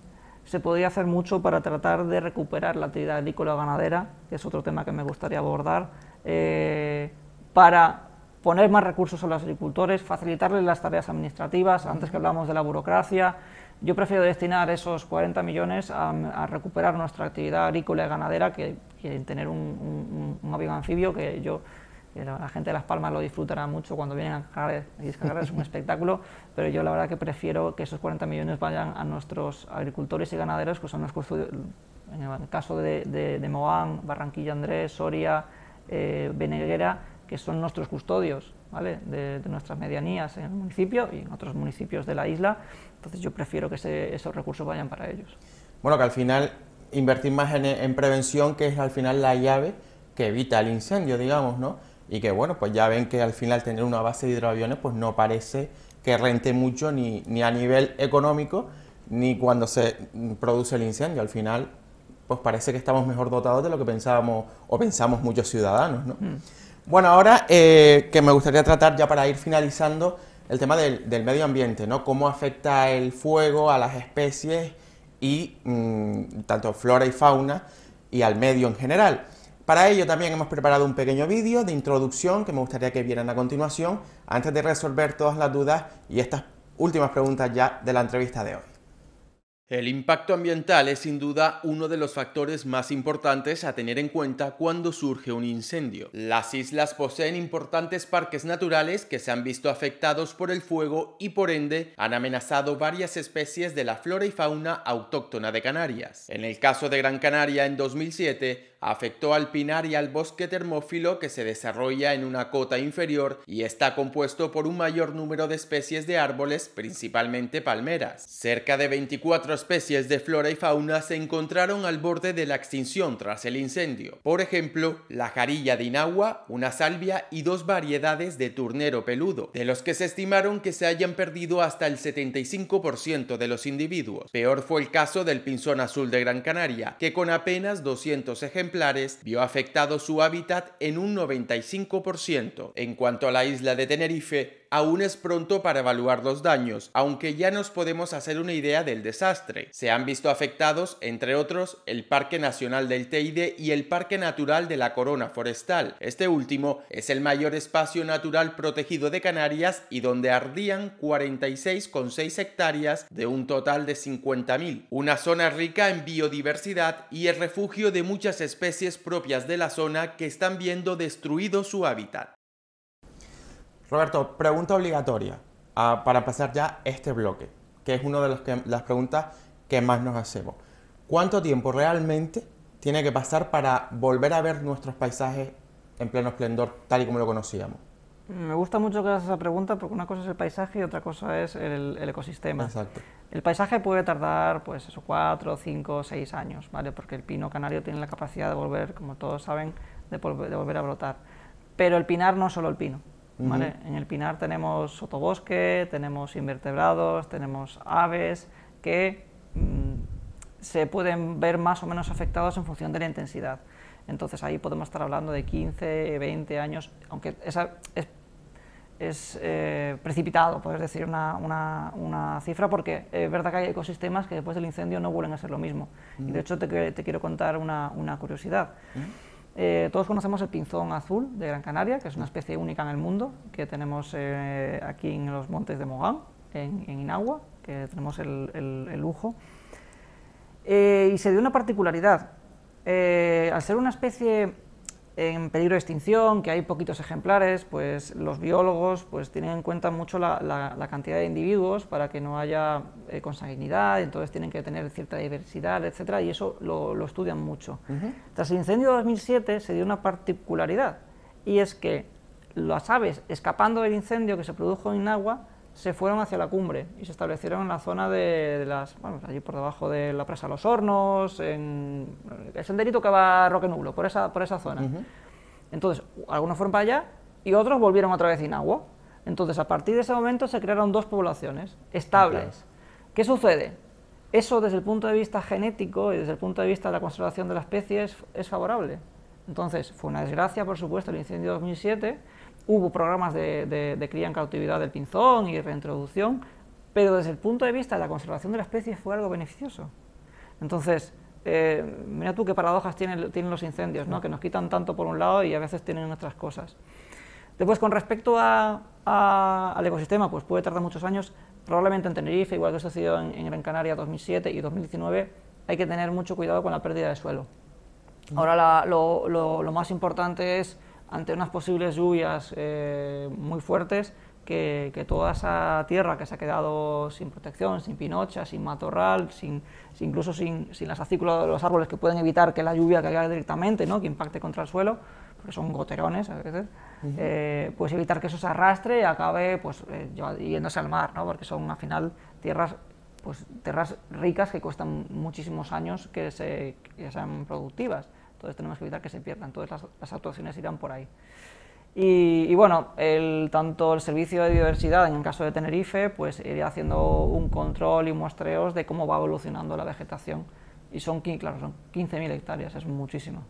se podría hacer mucho para tratar de recuperar la actividad agrícola ganadera, que es otro tema que me gustaría abordar, eh, para poner más recursos a los agricultores, facilitarles las tareas administrativas, antes que hablamos de la burocracia. Yo prefiero destinar esos 40 millones a, recuperar nuestra actividad agrícola y ganadera que, tener un, avión anfibio que yo la, gente de Las Palmas lo disfrutará mucho cuando vienen a cargar y descargar, es un [laughs] espectáculo, pero yo la verdad que prefiero que esos 40 millones vayan a nuestros agricultores y ganaderos, que son los custodios, en el caso de, de, Mogán, Barranquilla Andrés, Soria, eh, Beneguera, que son nuestros custodios ¿vale? de, nuestras medianías en el municipio y en otros municipios de la isla, entonces yo prefiero que esos recursos vayan para ellos. Bueno, que al final invertir más en, en prevención, que es al final la llave que evita el incendio, digamos, ¿no? y que bueno, pues ya ven que al final tener una base de hidroaviones pues no parece que rente mucho ni, ni a nivel económico ni cuando se produce el incendio. Al final pues parece que estamos mejor dotados de lo que pensábamos o pensamos muchos ciudadanos. ¿no? Mm. Bueno, ahora eh, que me gustaría tratar ya para ir finalizando el tema del, medio ambiente, ¿no? Cómo afecta el fuego a las especies y mm, tanto flora y fauna y al medio en general. Para ello también hemos preparado un pequeño vídeo de introducción que me gustaría que vieran a continuación antes de resolver todas las dudas y estas últimas preguntas ya de la entrevista de hoy. El impacto ambiental es sin duda uno de los factores más importantes a tener en cuenta cuando surge un incendio. Las islas poseen importantes parques naturales que se han visto afectados por el fuego y por ende han amenazado varias especies de la flora y fauna autóctona de Canarias. En el caso de Gran Canaria en 2007, afectó al pinar y al bosque termófilo que se desarrolla en una cota inferior y está compuesto por un mayor número de especies de árboles, principalmente palmeras. Cerca de 24 especies de flora y fauna se encontraron al borde de la extinción tras el incendio. Por ejemplo, la jarilla de Inagua, una salvia y dos variedades de turnero peludo, de los que se estimaron que se hayan perdido hasta el 75% de los individuos. Peor fue el caso del pinzón azul de Gran Canaria, que con apenas 200 vio afectado su hábitat en un 95%. En cuanto a la isla de Tenerife, aún es pronto para evaluar los daños, aunque ya nos podemos hacer una idea del desastre. Se han visto afectados, entre otros, el Parque Nacional del Teide y el Parque Natural de la Corona Forestal. Este último es el mayor espacio natural protegido de Canarias y donde ardían 46,6 hectáreas de un total de 50.000. Una zona rica en biodiversidad y el refugio de muchas especies propias de la zona que están viendo destruido su hábitat. Roberto, pregunta obligatoria ah, para pasar ya este bloque, que es una de las preguntas que más nos hacemos. ¿Cuánto tiempo realmente tiene que pasar para volver a ver nuestros paisajes en pleno esplendor tal y como lo conocíamos? Me gusta mucho que hagas esa pregunta porque una cosa es el paisaje y otra cosa es el, ecosistema. Exacto. El paisaje puede tardar, pues eso, cuatro, cinco, seis años, ¿vale? Porque el pino canario tiene la capacidad de volver, como todos saben, de, de volver a brotar. Pero el pinar no es solo el pino. En el pinar tenemos sotobosque, tenemos invertebrados, tenemos aves que mm, se pueden ver más o menos afectados en función de la intensidad. Entonces ahí podemos estar hablando de 15, 20 años, aunque esa es, es eh, precipitado, puedes decir una, una, cifra, porque es verdad que hay ecosistemas que después del incendio no vuelven a ser lo mismo. Y de hecho te, te quiero contar una, curiosidad. Eh, todos conocemos el pinzón azul de Gran Canaria, que es una especie única en el mundo, que tenemos eh, aquí en los montes de Mogán, en, Inagua, que tenemos el, el, lujo. y se dio una particularidad. al ser una especie en peligro de extinción, que hay poquitos ejemplares, pues los biólogos pues tienen en cuenta mucho la, cantidad de individuos para que no haya eh, consanguinidad, entonces tienen que tener cierta diversidad, etcétera, y eso lo, estudian mucho. Tras el incendio de 2007 se dio una particularidad, y es que las aves escapando del incendio que se produjo en agua se fueron hacia la cumbre y se establecieron en la zona de, las, bueno, allí por debajo de la presa Los Hornos, en el senderito que va a Roque Nublo, por esa, por esa zona. Entonces, algunos fueron para allá y otros volvieron otra vez a agua. Entonces, a partir de ese momento se crearon dos poblaciones estables. ¿Qué sucede? Eso desde el punto de vista genético y desde el punto de vista de la conservación de la especie es, es favorable. Entonces, fue una desgracia, por supuesto, el incendio de 2007, Hubo programas de, cría en cautividad del pinzón y reintroducción, pero desde el punto de vista de la conservación de la especie fue algo beneficioso. Entonces, eh, mira tú qué paradojas tienen, tienen los incendios, ¿no? que nos quitan tanto por un lado y a veces tienen otras cosas. Después, con respecto al ecosistema, pues puede tardar muchos años. Probablemente en Tenerife, igual que sucedió en, en Gran Canaria 2007 y 2019, hay que tener mucho cuidado con la pérdida de suelo. Ahora lo, más importante es ante unas posibles lluvias eh, muy fuertes, que, toda esa tierra que se ha quedado sin protección, sin pinocha, sin matorral, sin, incluso sin, las acículas de los árboles que pueden evitar que la lluvia caiga directamente, ¿no? que impacte contra el suelo, porque son goterones a veces, eh, pues evitar que eso se arrastre y acabe pues, eh, yéndose al mar, ¿no? porque son al final tierras pues tierras ricas que cuestan muchísimos años que, se, que sean productivas. Entonces tenemos que evitar que se pierdan, todas las, actuaciones irán por ahí. Y, bueno, tanto el servicio de biodiversidad, en el caso de Tenerife, pues iría haciendo un control y muestreos de cómo va evolucionando la vegetación. Y son, claro, son 15.000 hectáreas, es muchísimo.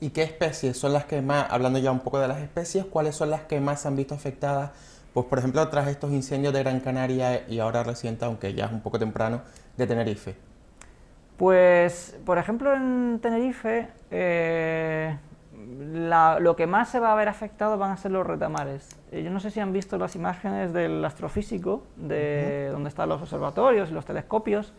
¿Y qué especies son las que más, hablando ya un poco de las especies, cuáles son las que más se han visto afectadas, pues por ejemplo, tras estos incendios de Gran Canaria y ahora reciente, aunque ya es un poco temprano, de Tenerife? Pues, por ejemplo, en Tenerife, eh, lo que más se va a ver afectado van a ser los retamares. Eh, yo no sé si han visto las imágenes del astrofísico, de donde están los observatorios y los telescopios.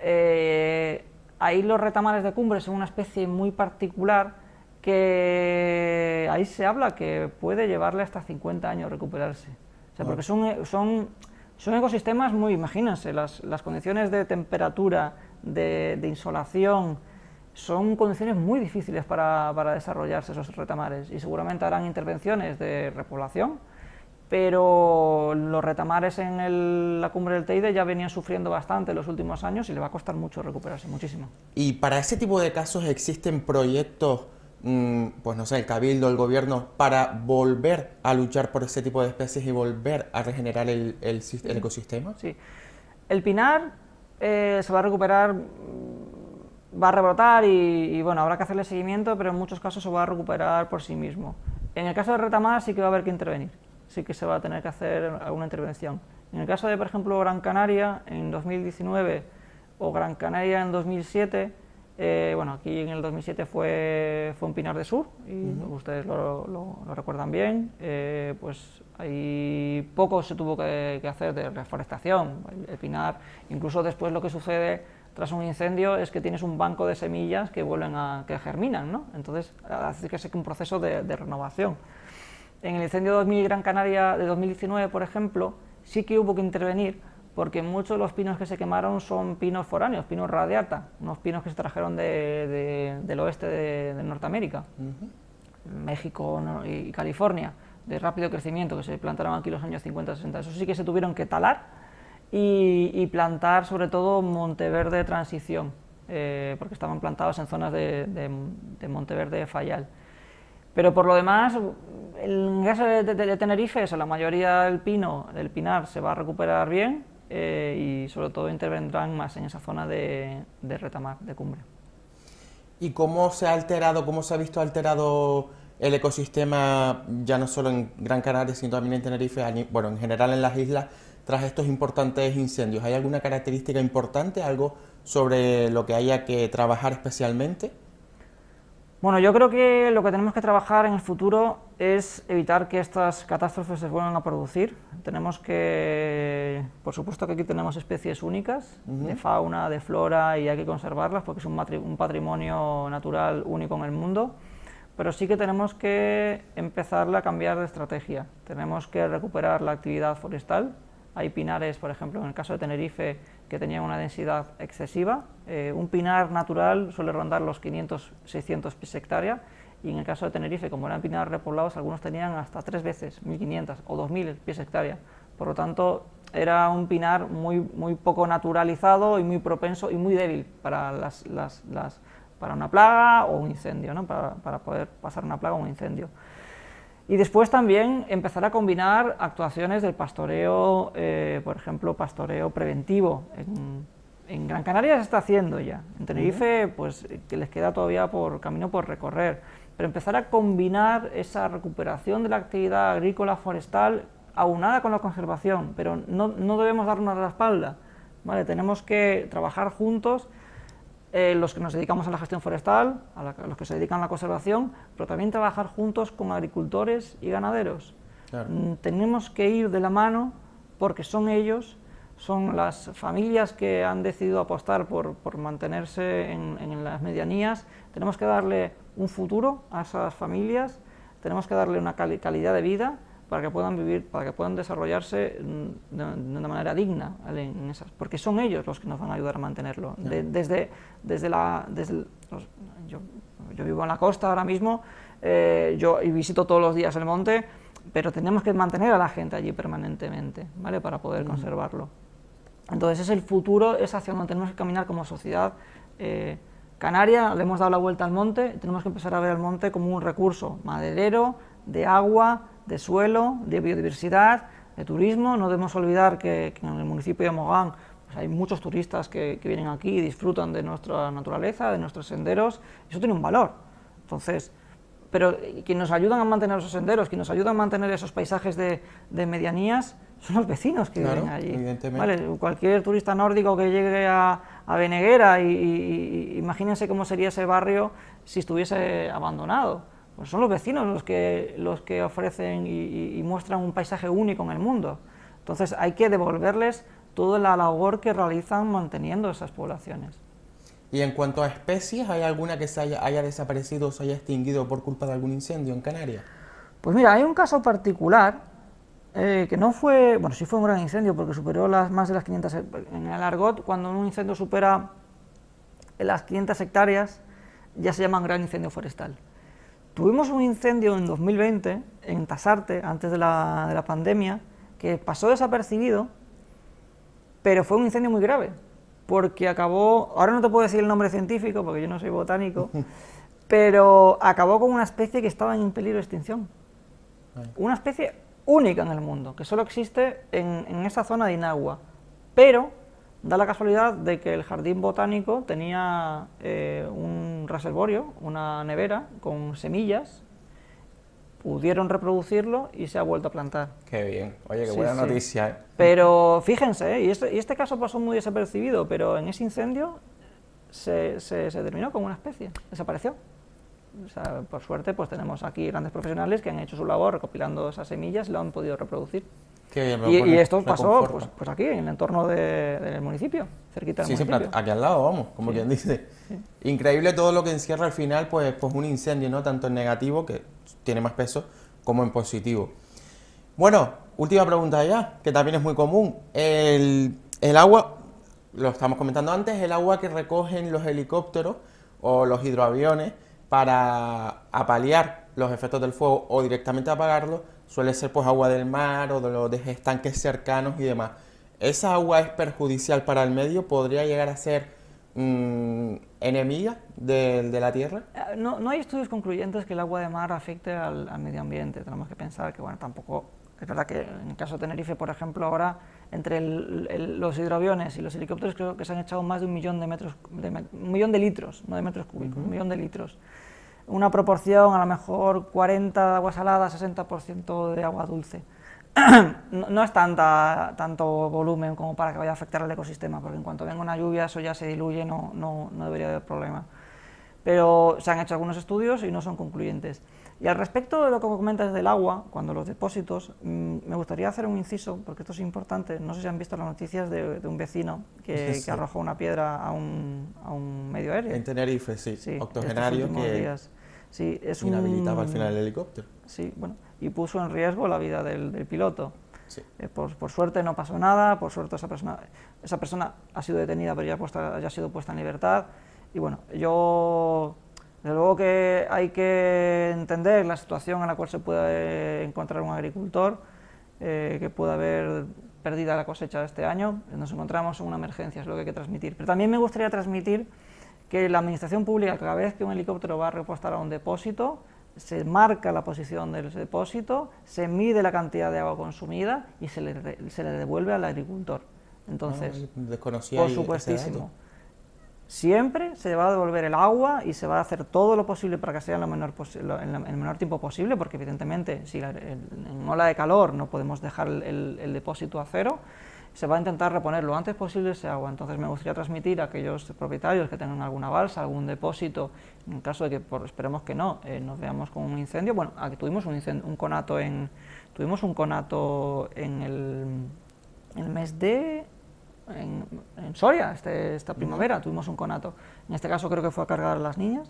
Eh, ahí los retamares de cumbre son una especie muy particular que ahí se habla que puede llevarle hasta 50 años recuperarse. O sea, porque son, son, son ecosistemas muy, imagínense, las, las condiciones de temperatura, de, insolación, son condiciones muy difíciles para, desarrollarse esos retamares y seguramente harán intervenciones de repoblación, pero los retamares en la cumbre del Teide ya venían sufriendo bastante en los últimos años y le va a costar mucho recuperarse, muchísimo. ¿Y para ese tipo de casos existen proyectos, mm, pues no sé, el Cabildo, el Gobierno, para volver a luchar por ese tipo de especies y volver a regenerar el, el ecosistema? Sí. El pinar eh, se va a recuperar, va a rebrotar y, bueno, habrá que hacerle seguimiento, pero en muchos casos se va a recuperar por sí mismo. En el caso de retamar sí que va a haber que intervenir, sí que se va a tener que hacer alguna intervención. En el caso de, por ejemplo, Gran Canaria en 2019 o Gran Canaria en 2007, eh, bueno, aquí en el 2007 fue, fue un pinar de sur, y ustedes lo, lo, recuerdan bien, eh, pues ahí poco se tuvo que, hacer de reforestación. El, pinar, incluso después lo que sucede tras un incendio es que tienes un banco de semillas que vuelven a, que germinan, ¿no? Entonces hace que sea un proceso de, renovación. En el incendio de 2000 Gran Canaria de 2019, por ejemplo, sí que hubo que intervenir porque muchos de los pinos que se quemaron son pinos foráneos, pinos radiata, unos pinos que se trajeron del oeste de, Norteamérica, México y California de rápido crecimiento que se plantaron aquí los años 50-60. Eso sí que se tuvieron que talar y, plantar sobre todo monteverde de transición, eh, porque estaban plantados en zonas de, de, monteverde fallal. Pero por lo demás, en caso de, Tenerife, eso, la mayoría del pino, del pinar, se va a recuperar bien eh, y sobre todo intervendrán más en esa zona de, de retamar, de cumbre. ¿Y cómo se ha alterado, cómo se ha visto alterado el ecosistema, ya no solo en Gran Canaria, sino también en Tenerife, bueno, en general en las islas, tras estos importantes incendios? ¿Hay alguna característica importante, algo sobre lo que haya que trabajar especialmente? Bueno, yo creo que lo que tenemos que trabajar en el futuro es evitar que estas catástrofes se vuelvan a producir. Tenemos que, por supuesto que aquí tenemos especies únicas de fauna, de flora y hay que conservarlas porque es un patrimonio natural único en el mundo, pero sí que tenemos que empezar a cambiar de estrategia. Tenemos que recuperar la actividad forestal. Hay pinares, por ejemplo, en el caso de Tenerife, que tenían una densidad excesiva. Eh, un pinar natural suele rondar los 500-600 pies hectárea y en el caso de Tenerife, como eran pinares repoblados, algunos tenían hasta tres veces 1.500 o 2.000 pies hectárea. Por lo tanto, era un pinar muy, muy poco naturalizado y muy propenso y muy débil para, las, para una plaga o un incendio, ¿no? para, para poder pasar una plaga o un incendio. Y después también empezar a combinar actuaciones del pastoreo, eh, por ejemplo, pastoreo preventivo. En, Gran Canaria se está haciendo ya. En Tenerife, pues que les queda todavía por camino por recorrer. Pero empezar a combinar esa recuperación de la actividad agrícola forestal aunada con la conservación, pero no, no debemos darnos la espalda. ¿vale? Tenemos que trabajar juntos eh, los que nos dedicamos a la gestión forestal, a, los que se dedican a la conservación, pero también trabajar juntos con agricultores y ganaderos. Mm, tenemos que ir de la mano porque son ellos, son las familias que han decidido apostar por, por mantenerse en, en, las medianías. Tenemos que darle un futuro a esas familias, tenemos que darle una calidad de vida para que puedan vivir, para que puedan desarrollarse mm, de, una manera digna, en esas, porque son ellos los que nos van a ayudar a mantenerlo. desde, desde la, desde yo, yo, vivo en la costa ahora mismo, eh, yo y visito todos los días el monte, pero tenemos que mantener a la gente allí permanentemente, ¿vale? Para poder conservarlo. Entonces es el futuro, es hacia donde tenemos que caminar como sociedad. Eh, canaria, le hemos dado la vuelta al monte, tenemos que empezar a ver el monte como un recurso maderero, de agua, de suelo, de biodiversidad, de turismo. No debemos olvidar que, en el municipio de Mogán pues hay muchos turistas que, vienen aquí y disfrutan de nuestra naturaleza, de nuestros senderos. Eso tiene un valor. Entonces, pero quienes nos ayudan a mantener esos senderos, quienes nos ayudan a mantener esos paisajes de, medianías, son los vecinos que viven allí. Cualquier turista nórdico que llegue a, a Beneguera, y, imagínense cómo sería ese barrio si estuviese abandonado pues son los vecinos los que, los que ofrecen y, muestran un paisaje único en el mundo. Entonces hay que devolverles toda la labor que realizan manteniendo esas poblaciones. Y en cuanto a especies, ¿hay alguna que se haya, desaparecido o se haya extinguido por culpa de algún incendio en Canarias? Pues mira, hay un caso particular eh, que no fue, bueno, sí fue un gran incendio porque superó las más de las 500 en el Argot, cuando un incendio supera las 500 hectáreas, ya se llama un gran incendio forestal. Tuvimos un incendio en 2020 en Tasarte, antes de la, de la pandemia, que pasó desapercibido, pero fue un incendio muy grave, porque acabó, ahora no te puedo decir el nombre científico, porque yo no soy botánico, [laughs] pero acabó con una especie que estaba en peligro de extinción. Una especie única en el mundo, que solo existe en, en esa zona de Inagua, pero Da la casualidad de que el jardín botánico tenía eh, un reservorio, una nevera con semillas, pudieron reproducirlo y se ha vuelto a plantar. Qué bien, oye, qué buena noticia. ¿eh? Pero fíjense, ¿eh? y, este, y, este, caso pasó muy desapercibido, pero en ese incendio se, se, terminó con una especie, desapareció. O sea, por suerte, pues tenemos aquí grandes profesionales que han hecho su labor recopilando esas semillas y lo han podido reproducir y, esto pasó pues, pues, aquí, en el entorno del municipio, cerquita del sí, municipio. aquí al lado, vamos, como quien dice. Increíble todo lo que encierra al final, pues, pues un incendio, ¿no? Tanto en negativo, que tiene más peso, como en positivo. Bueno, última pregunta ya, que también es muy común. El, el agua, lo estamos comentando antes, el agua que recogen los helicópteros o los hidroaviones para apalear los efectos del fuego o directamente apagarlos, suele ser pues agua del mar o de los estanques cercanos y demás. ¿Esa agua es perjudicial para el medio? ¿Podría llegar a ser mm, enemiga de, la tierra? Eh, no, no, hay estudios concluyentes que el agua de mar afecte al, medio ambiente. Tenemos que pensar que, bueno, tampoco... Es verdad que en el caso de Tenerife, por ejemplo, ahora entre los hidroaviones y los helicópteros creo que se han echado más de un millón de metros, de, un millón de litros, no de metros cúbicos, un millón de litros. Una proporción a lo mejor 40 de agua salada, 60% de agua dulce. [clears throat] no, es tanta, tanto volumen como para que vaya a afectar al ecosistema, porque en cuanto venga una lluvia eso ya se diluye, no, no, no debería haber problema. Pero se han hecho algunos estudios y no son concluyentes. Y al respecto de lo que comentas del agua, cuando los depósitos, mm, me gustaría hacer un inciso, porque esto es importante. No sé si han visto las noticias de, un vecino que, arrojó una piedra a un, a un, medio aéreo. En Tenerife, sí, octogenario que sí, es inhabilitaba al final el helicóptero. Sí, bueno, y puso en riesgo la vida del, piloto. Eh, por, por, suerte no pasó nada, por suerte esa persona, esa persona ha sido detenida, pero ya, puesta, ya ha sido puesta en libertad. Y bueno, yo desde luego que hay que entender la situación en la cual se puede encontrar un agricultor, eh, que puede haber perdida la cosecha de este año, nos encontramos en una emergencia, es lo que hay que transmitir. Pero también me gustaría transmitir que la administración pública, cada vez que un helicóptero va a repostar a un depósito, se marca la posición del depósito, se mide la cantidad de agua consumida y se le, se le devuelve al agricultor. Entonces, ah, por supuestísimo. Siempre se va a devolver el agua y se va a hacer todo lo posible para que sea en, lo menor en, el menor tiempo posible, porque evidentemente si en ola de calor no podemos dejar el, depósito a cero, se va a intentar reponer lo antes posible ese agua. Entonces me gustaría transmitir a aquellos propietarios que tengan alguna balsa, algún depósito, en caso de que, por, esperemos que no, eh, nos veamos con un incendio. Bueno, aquí tuvimos un, un conato en tuvimos un conato en el, en el mes de en, Soria este, esta primavera, tuvimos un conato. En este caso creo que fue a cargar a las niñas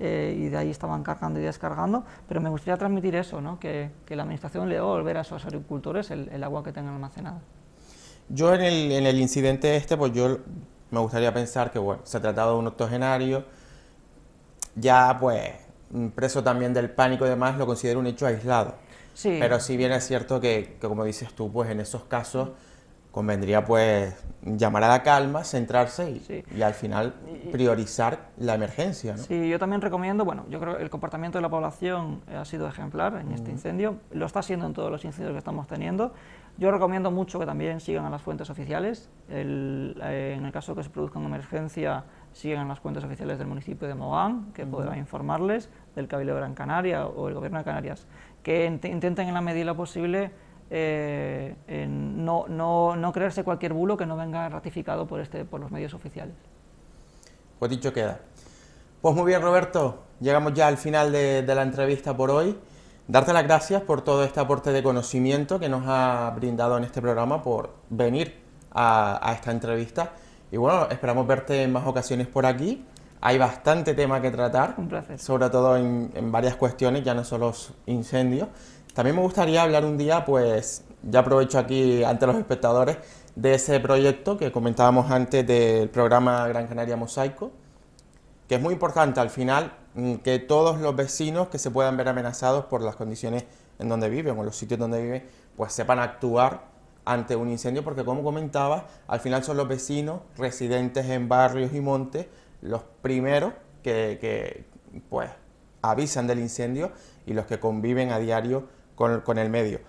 eh, y de ahí estaban cargando y descargando, pero me gustaría transmitir eso, ¿no? que, que, la Administración le volver a esos agricultores el, agua que tengan almacenada. Yo en el, en el, incidente este, pues yo me gustaría pensar que bueno, se ha tratado de un octogenario, ya pues preso también del pánico y demás, lo considero un hecho aislado. Sí. Pero si bien es cierto que, que, como dices tú, pues en esos casos convendría pues llamar a la calma, centrarse y, al final priorizar la emergencia. ¿no? Sí, yo también recomiendo, bueno, yo creo que el comportamiento de la población ha sido ejemplar en este incendio, lo está siendo en todos los incendios que estamos teniendo. Yo recomiendo mucho que también sigan a las fuentes oficiales, eh, en el caso que se produzca una emergencia, sigan a las fuentes oficiales del municipio de Mogán, que podrán informarles, del Cabildo de Gran Canaria o el Gobierno de Canarias, que intenten en la medida posible eh, no, no, no, creerse cualquier bulo que no venga ratificado por, este, por los medios oficiales. Pues dicho queda. Pues muy bien, Roberto, llegamos ya al final de, la entrevista por hoy. Darte las gracias por todo este aporte de conocimiento que nos ha brindado en este programa, por venir a, esta entrevista. Y bueno, esperamos verte en más ocasiones por aquí. Hay bastante tema que tratar, Un placer. sobre todo en, en varias cuestiones, ya no solo los incendios. También me gustaría hablar un día, pues ya aprovecho aquí ante los espectadores, de ese proyecto que comentábamos antes del programa Gran Canaria Mosaico, que es muy importante al final que todos los vecinos que se puedan ver amenazados por las condiciones en donde viven o los sitios donde viven, pues sepan actuar ante un incendio, porque como comentaba, al final son los vecinos residentes en barrios y montes los primeros que, que pues avisan del incendio y los que conviven a diario con, el medio.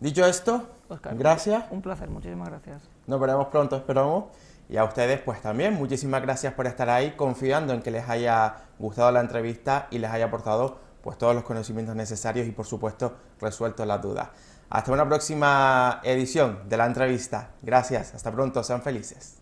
Dicho esto, gracias. Un placer, muchísimas gracias. Nos veremos pronto, esperamos. Y a ustedes, pues también, muchísimas gracias por estar ahí, confiando en que les haya gustado la entrevista y les haya aportado pues todos los conocimientos necesarios y, por supuesto, resuelto las dudas. Hasta una próxima edición de la entrevista. Gracias, hasta pronto, sean felices.